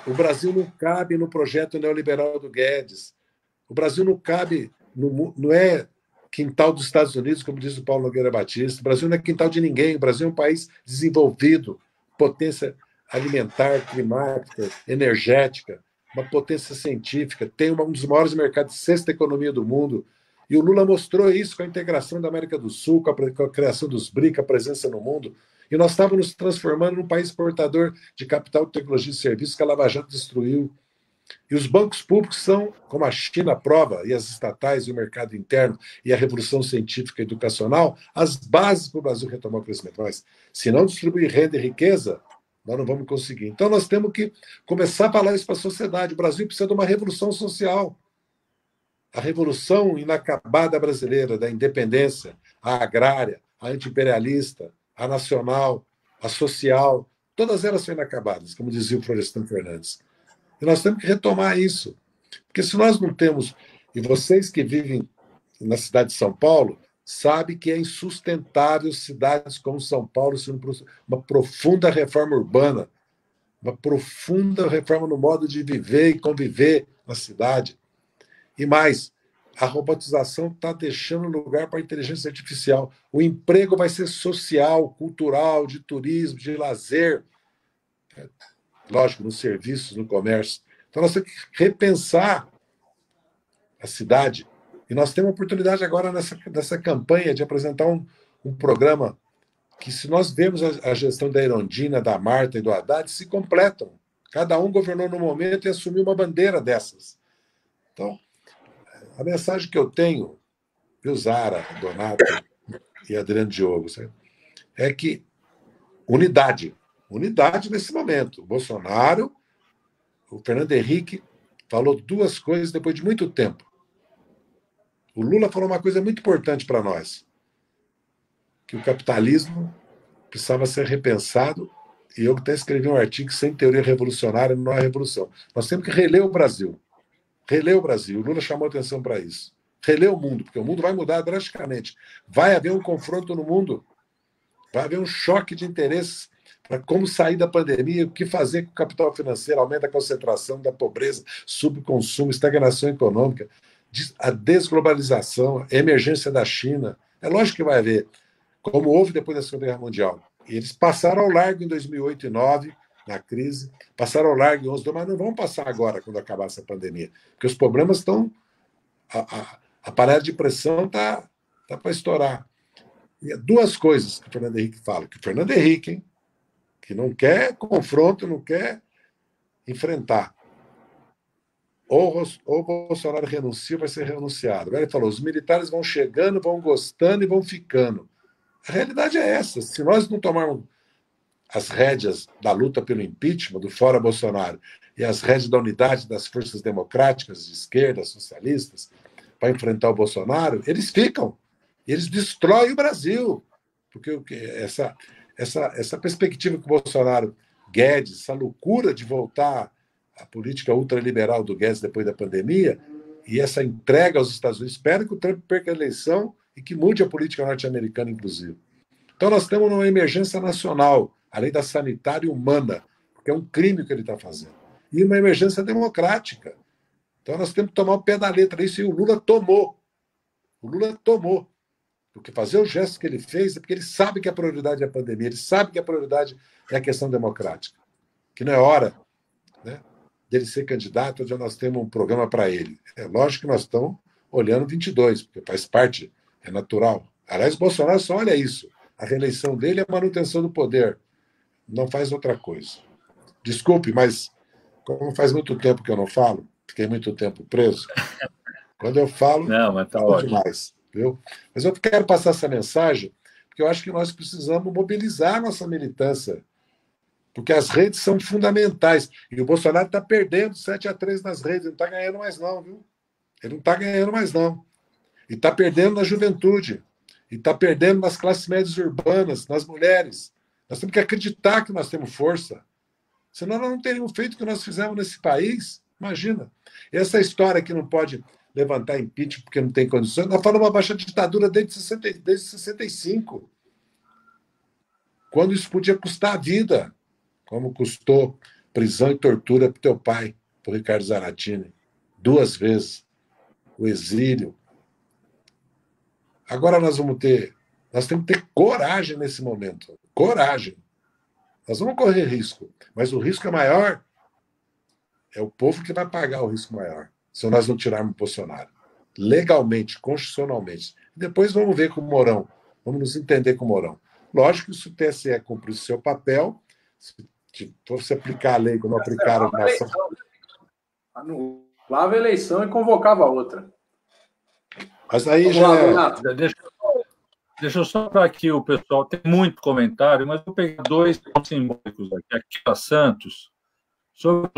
O Brasil não cabe no projeto neoliberal do Guedes. O Brasil não cabe, no, não é quintal dos Estados Unidos, como diz o Paulo Nogueira Batista. O Brasil não é quintal de ninguém. O Brasil é um país desenvolvido, potência alimentar, climática, energética, uma potência científica, tem um dos maiores mercados, sexta economia do mundo. E o Lula mostrou isso com a integração da América do Sul, com a, com a criação dos BRIC, a presença no mundo. E nós estávamos nos transformando num país exportador de capital, tecnologia e serviços que a Lava Jato destruiu. E os bancos públicos são, como a China prova, e as estatais, e o mercado interno, e a revolução científica e educacional, as bases para o Brasil retomar o crescimento. Mas, se não distribuir renda e riqueza, nós não vamos conseguir. Então, nós temos que começar a falar isso para a sociedade. O Brasil precisa de uma revolução social. A revolução inacabada brasileira da independência, a agrária, a antiimperialista, a nacional, a social, todas elas são inacabadas, como dizia o Florestan Fernandes. E nós temos que retomar isso. Porque se nós não temos, e vocês que vivem na cidade de São Paulo, sabe que é insustentável cidades como São Paulo sendo uma profunda reforma urbana, uma profunda reforma no modo de viver e conviver na cidade. E mais, a robotização está deixando lugar para a inteligência artificial. O emprego vai ser social, cultural, de turismo, de lazer, lógico, nos serviços, no comércio. Então nós temos que repensar a cidade e nós temos a oportunidade agora nessa, nessa campanha de apresentar um, um programa que, se nós vemos a, a, gestão da Irondina, da Marta e do Haddad, se completam. Cada um governou no momento e assumiu uma bandeira dessas. Então, a mensagem que eu tenho, viu, Zara, Donato e Adriano Diogo, sabe? é que unidade, unidade nesse momento. O Bolsonaro, o Fernando Henrique falou duas coisas depois de muito tempo. O Lula falou uma coisa muito importante para nós: que o capitalismo precisava ser repensado. E eu até escrevi um artigo sem teoria revolucionária não há revolução. Nós temos que reler o Brasil. Reler o Brasil. O Lula chamou atenção para isso. Reler o mundo, porque o mundo vai mudar drasticamente. Vai haver um confronto no mundo. Vai haver um choque de interesses para como sair da pandemia, o que fazer com o capital financeiro, aumento da concentração, da pobreza, subconsumo, estagnação econômica a desglobalização, a emergência da China. É lógico que vai haver, como houve depois da Segunda Guerra Mundial. E eles passaram ao largo em 2008 e 2009, na crise, passaram ao largo em 11, mas não vão passar agora, quando acabar essa pandemia, porque os problemas estão. A, a, a de pressão está tá para estourar. E é duas coisas que o Fernando Henrique fala: que o Fernando Henrique, hein, que não quer confronto, não quer enfrentar ou, ou Bolsonaro renuncia vai ser renunciado. Ele falou: os militares vão chegando, vão gostando e vão ficando. A realidade é essa. Se nós não tomarmos as rédeas da luta pelo impeachment, do fora Bolsonaro, e as rédeas da unidade das forças democráticas de esquerda, socialistas, para enfrentar o Bolsonaro, eles ficam. Eles destroem o Brasil. Porque essa, essa, essa perspectiva que o Bolsonaro, Guedes, essa loucura de voltar a política ultraliberal do Guedes depois da pandemia e essa entrega aos Estados Unidos. Espero que o Trump perca a eleição e que mude a política norte-americana, inclusive. Então, nós temos uma emergência nacional, além da sanitária e humana, porque é um crime que ele está fazendo. e uma emergência democrática. Então nós temos que tomar o pé da letra isso, e o Lula tomou. O Lula tomou. Porque fazer o gesto que ele fez é porque ele sabe que a prioridade é a pandemia, ele sabe que a prioridade é a questão democrática. Que não é hora né, dele ser candidato, onde nós temos um programa para ele. É lógico que nós estamos olhando 22, porque faz parte, é natural. Aliás, Bolsonaro só olha isso. A reeleição dele é a manutenção do poder. Não faz outra coisa. Desculpe, mas como faz muito tempo que eu não falo, fiquei muito tempo preso. Quando eu falo, não, mas tá ótimo. demais, viu? Mas eu quero passar essa mensagem porque eu acho que nós precisamos mobilizar nossa militância, porque as redes são fundamentais. E o Bolsonaro está perdendo 7 a 3 nas redes, ele não está ganhando mais não, viu? Ele não está ganhando mais não. E está perdendo na juventude, e está perdendo nas classes médias urbanas, nas mulheres. Nós temos que acreditar que nós temos força. Senão nós não teríamos feito o que nós fizemos nesse país. Imagina. Essa história que não pode levantar impeachment porque não tem condições. Nós falamos uma baixa ditadura desde, 60, desde 65. Quando isso podia custar a vida, como custou prisão e tortura para teu pai, para Ricardo Zaratini, duas vezes, o exílio. Agora nós vamos ter, nós temos que ter coragem nesse momento, coragem. Nós vamos correr risco, mas o risco é maior. É o povo que vai pagar o risco maior, se nós não tirarmos o Bolsonaro. Legalmente, constitucionalmente. Depois vamos ver com o Mourão. Vamos nos entender com o Mourão. Lógico que se o TSE cumprir o seu papel, se você aplicar a lei como aplicaram na ação. Anulava a eleição e convocava outra. Mas aí Vamos já. Lá, é- deixa, deixa eu só para aqui o pessoal. Tem muito comentário, mas vou pegar dois simbólicos aqui. Aqui a Santos, sobre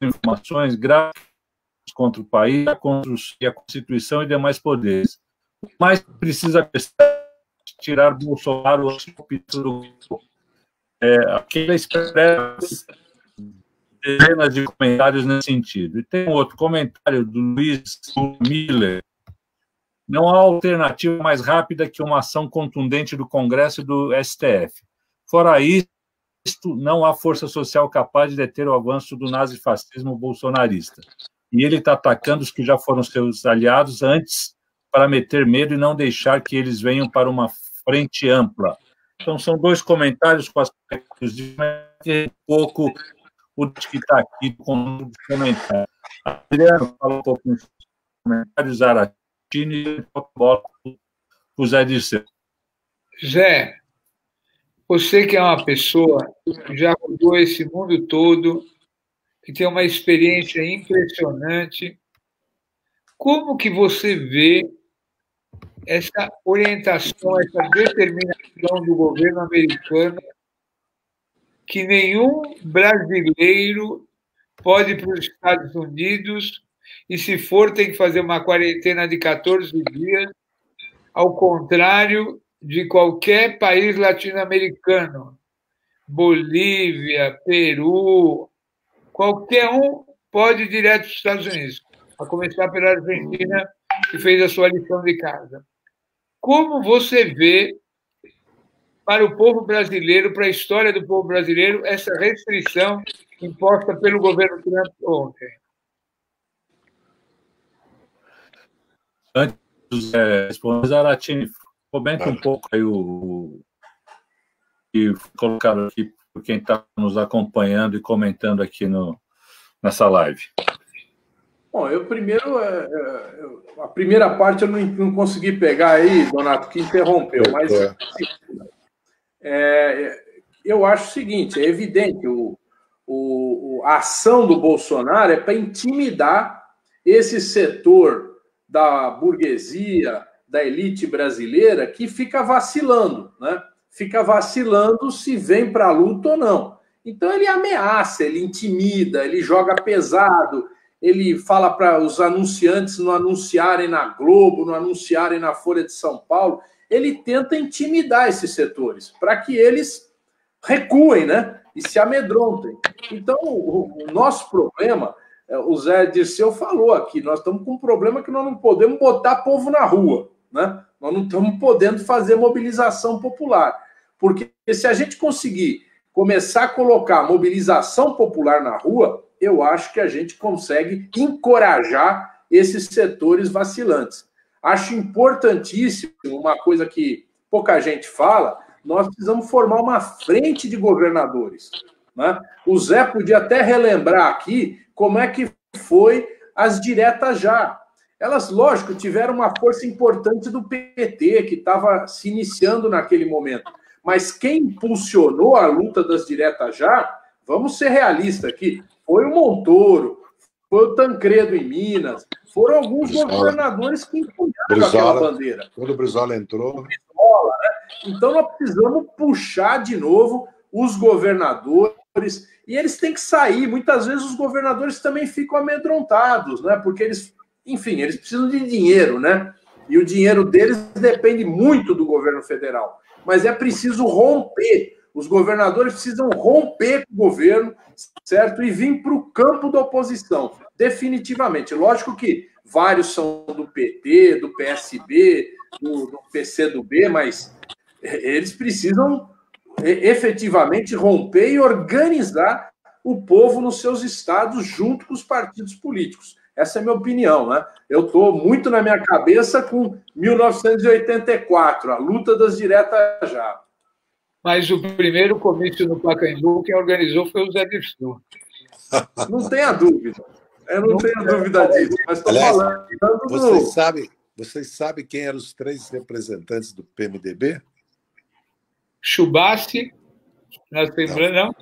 informações graves contra o país, contra a Constituição e demais poderes. O mais precisa tirar Bolsonaro do é, aquele expressa dezenas de comentários nesse sentido. E tem outro comentário do Luiz Miller. Não há alternativa mais rápida que uma ação contundente do Congresso e do STF. Fora isso, não há força social capaz de deter o avanço do nazifascismo bolsonarista. E ele está atacando os que já foram seus aliados antes para meter medo e não deixar que eles venham para uma frente ampla. Então, são dois comentários com aspectos de um pouco o que está aqui com os comentários. Adriano fala um pouco nos comentários, Zaratini e bola o Zé Dirceu. Zé, você que é uma pessoa que já rodou esse mundo todo, que tem uma experiência impressionante, como que você vê essa orientação, essa determinação do governo americano que nenhum brasileiro pode ir para os Estados Unidos e, se for, tem que fazer uma quarentena de 14 dias, ao contrário de qualquer país latino-americano. Bolívia, Peru, qualquer um pode ir direto para os Estados Unidos, a começar pela Argentina, que fez a sua lição de casa. Como você vê para o povo brasileiro, para a história do povo brasileiro, essa restrição imposta pelo governo Trump ontem? Antes de é, responder, Zaratini, comenta um pouco aí o que colocaram aqui por quem está nos acompanhando e comentando aqui no, nessa live. Bom, eu primeiro, é, é, a primeira parte eu não, não consegui pegar aí, Donato, que interrompeu, mas é, eu acho o seguinte: é evidente, o, o, a ação do Bolsonaro é para intimidar esse setor da burguesia, da elite brasileira, que fica vacilando, né? Fica vacilando se vem para a luta ou não. Então ele ameaça, ele intimida, ele joga pesado, ele fala para os anunciantes não anunciarem na Globo, não anunciarem na Folha de São Paulo ele tenta intimidar esses setores para que eles recuem, né? E se amedrontem. Então, o, o nosso problema, o Zé Dirceu falou aqui, nós estamos com um problema que nós não podemos botar povo na rua, né? Nós não estamos podendo fazer mobilização popular. Porque se a gente conseguir começar a colocar mobilização popular na rua, eu acho que a gente consegue encorajar esses setores vacilantes. Acho importantíssimo uma coisa que pouca gente fala: nós precisamos formar uma frente de governadores. Né? O Zé podia até relembrar aqui como é que foi as diretas já. Elas, lógico, tiveram uma força importante do PT, que estava se iniciando naquele momento. Mas quem impulsionou a luta das diretas já, vamos ser realistas aqui, foi o Montoro, foi o Tancredo em Minas, foram alguns Brizola. governadores que empunharam aquela bandeira. Quando o Brizola entrou. Brizola, né? Então nós precisamos puxar de novo os governadores, e eles têm que sair. Muitas vezes os governadores também ficam amedrontados, né? Porque eles, enfim, eles precisam de dinheiro, né? E o dinheiro deles depende muito do governo federal. Mas é preciso romper. Os governadores precisam romper com o governo, certo? E vir para o campo da oposição, definitivamente. Lógico que vários são do PT, do PSB, do, do PCdoB, mas eles precisam efetivamente romper e organizar o povo nos seus estados junto com os partidos políticos. Essa é a minha opinião, né? Eu estou muito na minha cabeça com 1984, a luta das diretas já. Mas o primeiro comício no Pacaembu, quem organizou foi o Zé Dirceu. Não tenha dúvida. Eu não, não tenho dúvida disso. Mas estou falando. Vocês, do... sabem, vocês sabem quem eram os três representantes do PMDB? Chubassi, na Assembleia, não?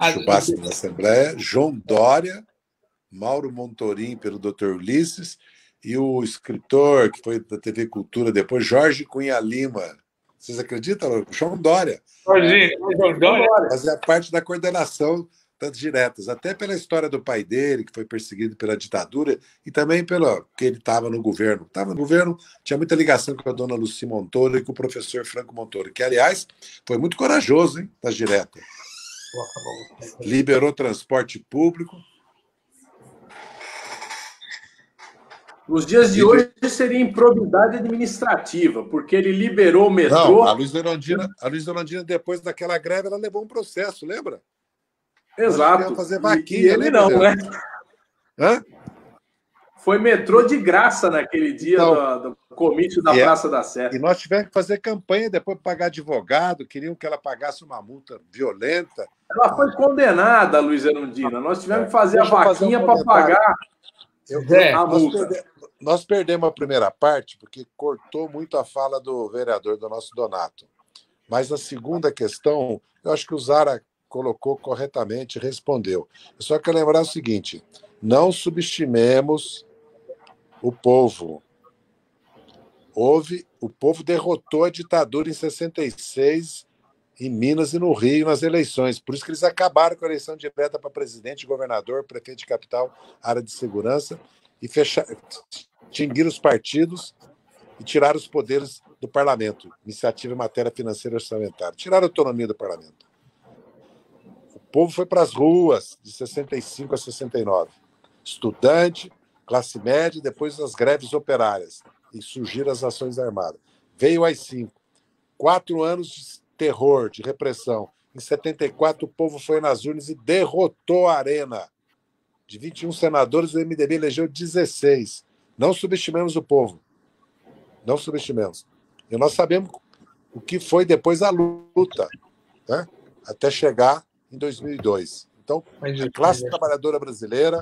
não. Chubassi na Assembleia, João Dória, Mauro Montorim pelo Dr. Ulisses e o escritor que foi da TV Cultura depois, Jorge Cunha Lima. Vocês acreditam? João Dória. Jorge, João Dória. Fazia parte da coordenação das diretas, até pela história do pai dele, que foi perseguido pela ditadura, e também pelo que ele estava no governo. Estava no governo, tinha muita ligação com a dona Luci Montoro e com o professor Franco Montoro, que, aliás, foi muito corajoso hein, das diretas. Liberou transporte público. Nos dias de hoje seria improbidade administrativa, porque ele liberou o metrô. Não, a Luiz Erondina, a Luiz Erondina, depois daquela greve, ela levou um processo, lembra? Exato. Fazer vaquinha, e ele não, né? Hã? Foi metrô de graça naquele dia então, do, do comício da é, Praça da Sé. E nós tivemos que fazer campanha depois pagar advogado, queriam que ela pagasse uma multa violenta. Ela foi condenada, Luiz Erundina. Nós tivemos que fazer Deixa a vaquinha um para pagar eu, é, a multa. Perde, nós perdemos a primeira parte porque cortou muito a fala do vereador, do nosso Donato. Mas a segunda questão, eu acho que o Zara colocou corretamente, respondeu. Eu só quero lembrar o seguinte: não subestimemos o povo. Houve, o povo derrotou a ditadura em 66 em Minas e no Rio nas eleições. Por isso que eles acabaram com a eleição direta para presidente, governador, prefeito de capital, área de segurança e fecharam, extinguiram os partidos e tiraram os poderes do parlamento, iniciativa em matéria financeira e orçamentária. Tiraram a autonomia do parlamento. O povo foi para as ruas de 65 a 69. Estudante, classe média, depois as greves operárias. E surgiram as ações armadas. Veio as cinco. Quatro anos de terror, de repressão. Em 74, o povo foi nas urnas e derrotou a Arena. De 21 senadores, o MDB elegeu 16. Não subestimemos o povo. Não subestimemos. E nós sabemos o que foi depois a luta, né? até chegar em 2002. Então, a classe trabalhadora brasileira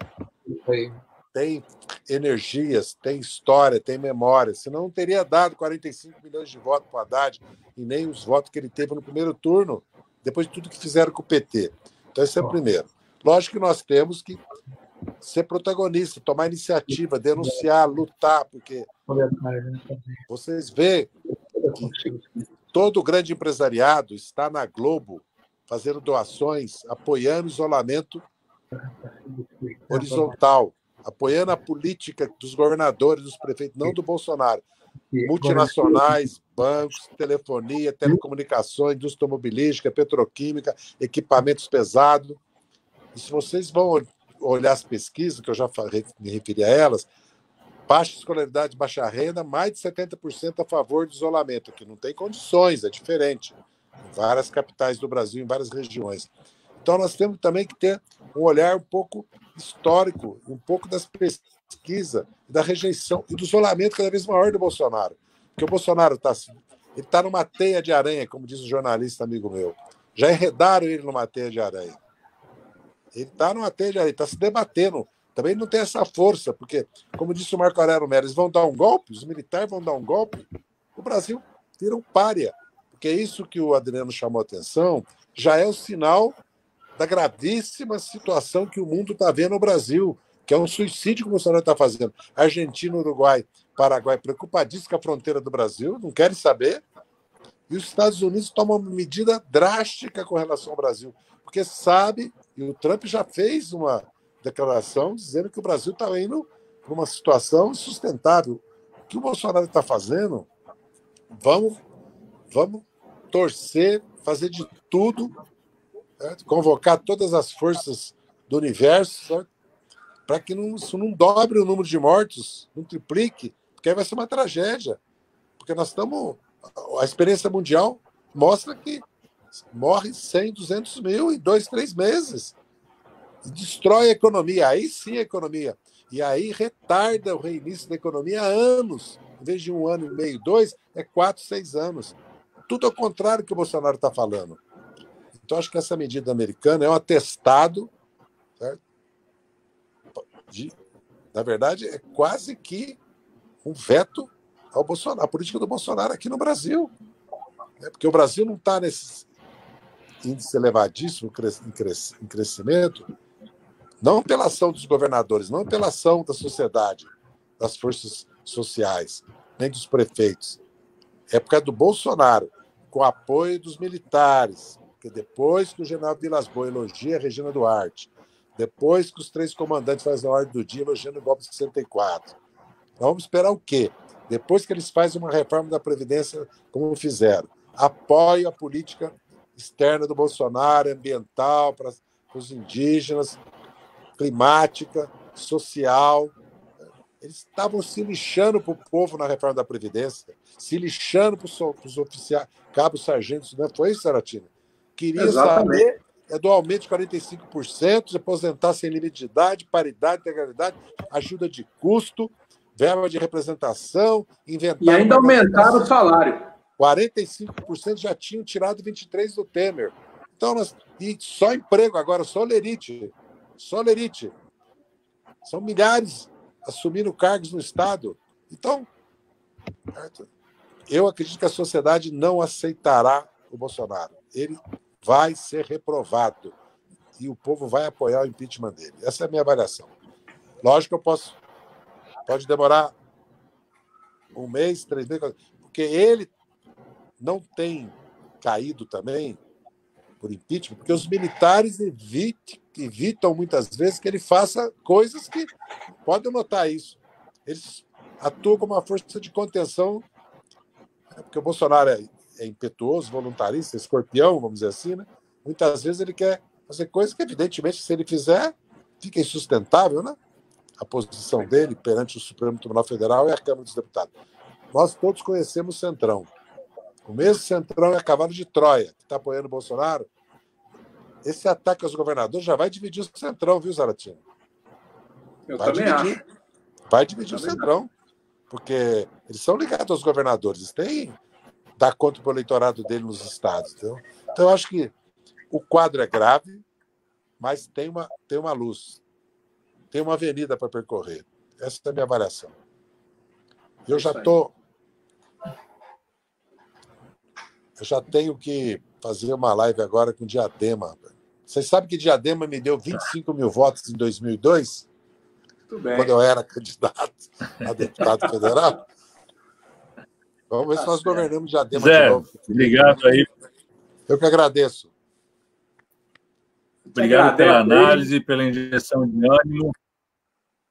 tem energias, tem história, tem memória. Senão não teria dado 45 milhões de votos para o Haddad e nem os votos que ele teve no primeiro turno, depois de tudo que fizeram com o PT. Então, esse é o primeiro. Lógico que nós temos que ser protagonista, tomar iniciativa, denunciar, lutar, porque vocês veem que todo o grande empresariado está na Globo fazendo doações, apoiando o isolamento horizontal, apoiando a política dos governadores, dos prefeitos, não do Bolsonaro. Multinacionais, bancos, telefonia, telecomunicações, indústria automobilística, petroquímica, equipamentos pesados. E se vocês vão olhar as pesquisas, que eu já me referi a elas, baixa escolaridade, baixa renda, mais de 70% a favor do isolamento, que não tem condições, é diferente. Em várias capitais do Brasil, em várias regiões. Então, nós temos também que ter um olhar um pouco histórico, um pouco das pesquisas, da rejeição e do isolamento cada vez maior do Bolsonaro. Porque o Bolsonaro está ele está numa teia de aranha, como diz o jornalista amigo meu. Já enredaram ele numa teia de aranha. Ele está numa teia de aranha, está se debatendo. Também não tem essa força, porque, como disse o Marco Aurélio Meres, vão dar um golpe, os militares vão dar um golpe, o Brasil vira um. Porque isso que o Adriano chamou a atenção, já é o sinal da gravíssima situação que o mundo está vendo no Brasil, que é um suicídio que o Bolsonaro está fazendo. Argentina, Uruguai, Paraguai, preocupadíssimo com a fronteira do Brasil, não querem saber. E os Estados Unidos tomam uma medida drástica com relação ao Brasil, porque sabe, e o Trump já fez uma declaração dizendo que o Brasil está indo para uma situação insustentável. O que o Bolsonaro está fazendo, vamos, vamos torcer, fazer de tudo, certo? convocar todas as forças do universo, para que não, isso não dobre o número de mortos, não triplique, porque aí vai ser uma tragédia. Porque nós estamos a experiência mundial mostra que morre 100, 200 mil em dois, três meses. Destrói a economia, aí sim a economia. E aí retarda o reinício da economia há anos. Em vez de um ano e meio, dois, é quatro, seis anos. Tudo ao contrário do que o Bolsonaro está falando. Então, acho que essa medida americana é um atestado, certo? De, na verdade, é quase que um veto ao Bolsonaro, a política do Bolsonaro aqui no Brasil. Né? Porque o Brasil não está nesse índice elevadíssimo em crescimento, não pela ação dos governadores, não pela ação da sociedade, das forças sociais, nem dos prefeitos. É por causa do Bolsonaro, com apoio dos militares, porque depois que o general Vilas Boas elogia a Regina Duarte, depois que os três comandantes fazem a ordem do dia elogiando o golpe de 64, vamos esperar o quê? depois que eles fazem uma reforma da Previdência, como fizeram, apoio a política externa do Bolsonaro, ambiental, para os indígenas, climática, social. Eles estavam se lixando para o povo na reforma da Previdência, se lixando para os oficiais, cabos, sargentos, não foi isso, Saratina? Queria Exatamente. saber é do aumento de 45%, de aposentar sem limite de idade, paridade, integralidade, ajuda de custo, verba de representação, inventaram. E ainda aumentaram o salário. 45% já tinham tirado 23% do Temer. Então, nós, e só emprego agora, só Lerite. Só Lerite. São milhares assumindo cargos no Estado. Então, eu acredito que a sociedade não aceitará o Bolsonaro. Ele vai ser reprovado. E o povo vai apoiar o impeachment dele. Essa é a minha avaliação. Lógico que eu posso Pode demorar um mês, três meses, porque ele não tem caído também por impeachment, porque os militares evitam, muitas vezes que ele faça coisas que podem notar isso. Eles atuam como uma força de contenção, né, porque o Bolsonaro é, é impetuoso, voluntarista, escorpião, vamos dizer assim, né? Muitas vezes ele quer fazer coisas que, evidentemente, se ele fizer, fica insustentável, né? a posição dele perante o Supremo Tribunal Federal e a Câmara dos Deputados. Nós todos conhecemos o Centrão. O mesmo Centrão é cavalo de Troia, que está apoiando o Bolsonaro. Esse ataque aos governadores já vai dividir o Centrão, viu, Zaratino? Eu vai também dividir. acho. Vai dividir o Centrão. Acho. Porque eles são ligados aos governadores. Eles têm dar conta do eleitorado dele nos estados. Entendeu? Então, eu acho que o quadro é grave, mas tem uma, tem uma luz tem uma avenida para percorrer. Essa é a minha avaliação. Eu já estou. Eu já tenho que fazer uma live agora com Diadema. Vocês sabem que Diadema me deu 25 mil votos em 2002? Quando eu era candidato a deputado federal. Vamos ver tá se nós certo. governamos Diadema Zé, de novo. Obrigado aí. Eu que agradeço. Obrigado pela análise, pela injeção de ânimo.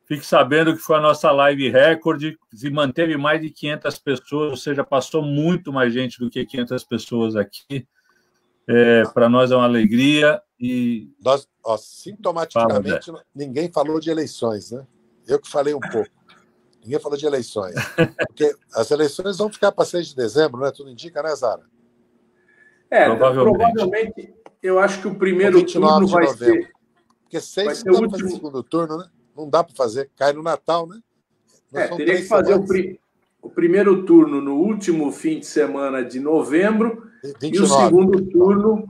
Fique sabendo que foi a nossa live recorde, se manteve mais de 500 pessoas, ou seja, passou muito mais gente do que 500 pessoas aqui. É, Para nós é uma alegria e nós, ó, sintomaticamente Fala, ninguém falou de eleições, né? Eu que falei um pouco. Ninguém falou de eleições, porque as eleições vão ficar para 6 de dezembro, né? Tudo indica, né, Zara? É, provavelmente. provavelmente. eu acho que o primeiro turno vai ser. Porque seis não dá último... fazer segundo turno, né? Não dá para fazer, cai no Natal, né? é, teria que fazer o, pri... o, primeiro turno no último fim de semana de novembro 29, e o segundo turno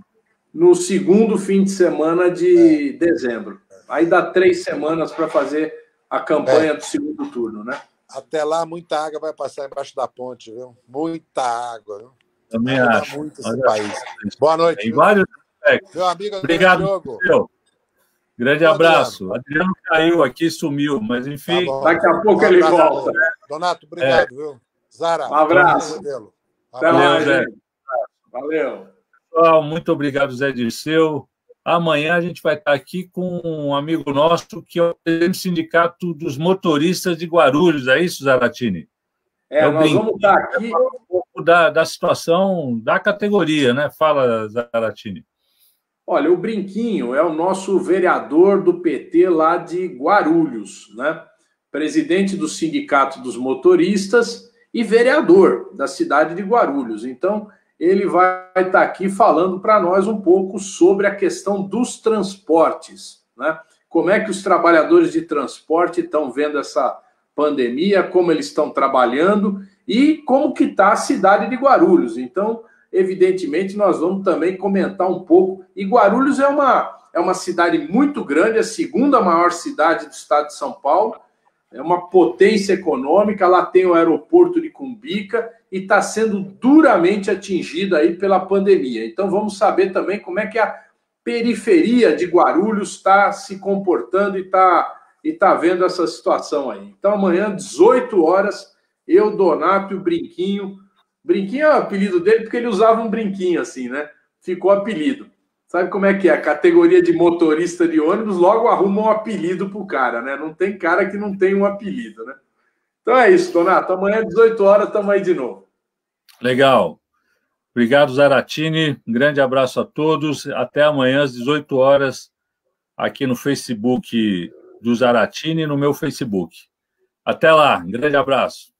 no segundo fim de semana de é. dezembro. Aí dá três semanas para fazer a campanha é. do segundo turno, né? Até lá, muita água vai passar embaixo da ponte, viu? Muita água, viu? Também acho. Muito esse país. Boa noite. Tem vários Meu amigo Obrigado. Grande abraço. Adriano caiu aqui, sumiu, mas enfim. Tá Daqui a pouco um ele volta. Donato, obrigado, é. viu? Zara, um abraço. Até mais, Zé. Valeu. Pessoal, muito obrigado, Zé Dirceu. Amanhã a gente vai estar aqui com um amigo nosso que é o presidente do Sindicato dos Motoristas de Guarulhos, é isso, Zaratini? É, é nós vamos estar aqui. Um pouco da, da situação da categoria, né? Fala, Zaratini. Olha, o Brinquinho é o nosso vereador do PT lá de Guarulhos, né? Presidente do Sindicato dos Motoristas e vereador da cidade de Guarulhos. Então, ele vai estar aqui falando para nós um pouco sobre a questão dos transportes, né? Como é que os trabalhadores de transporte estão vendo essa pandemia, como eles estão trabalhando e como que está a cidade de Guarulhos. Então, evidentemente, nós vamos também comentar um pouco. E Guarulhos é uma, é uma cidade muito grande, a segunda maior cidade do estado de São Paulo, é uma potência econômica, lá tem o aeroporto de Cumbica e está sendo duramente atingida aí pela pandemia. Então vamos saber também como é que a periferia de Guarulhos está se comportando e está e tá vendo essa situação aí. Então amanhã, 18 horas, eu, Donato e o Brinquinho Brinquinho é o apelido dele porque ele usava um brinquinho assim, né? Ficou apelido. Sabe como é que é? A categoria de motorista de ônibus logo arruma um apelido pro cara, né? Não tem cara que não tem um apelido, né? Então é isso, Donato. Amanhã, 18 horas, estamos aí de novo. Legal. Obrigado, Zaratini. Um grande abraço a todos. Até amanhã, às 18 horas, aqui no Facebook do Zaratini e no meu Facebook. Até lá. Um grande abraço.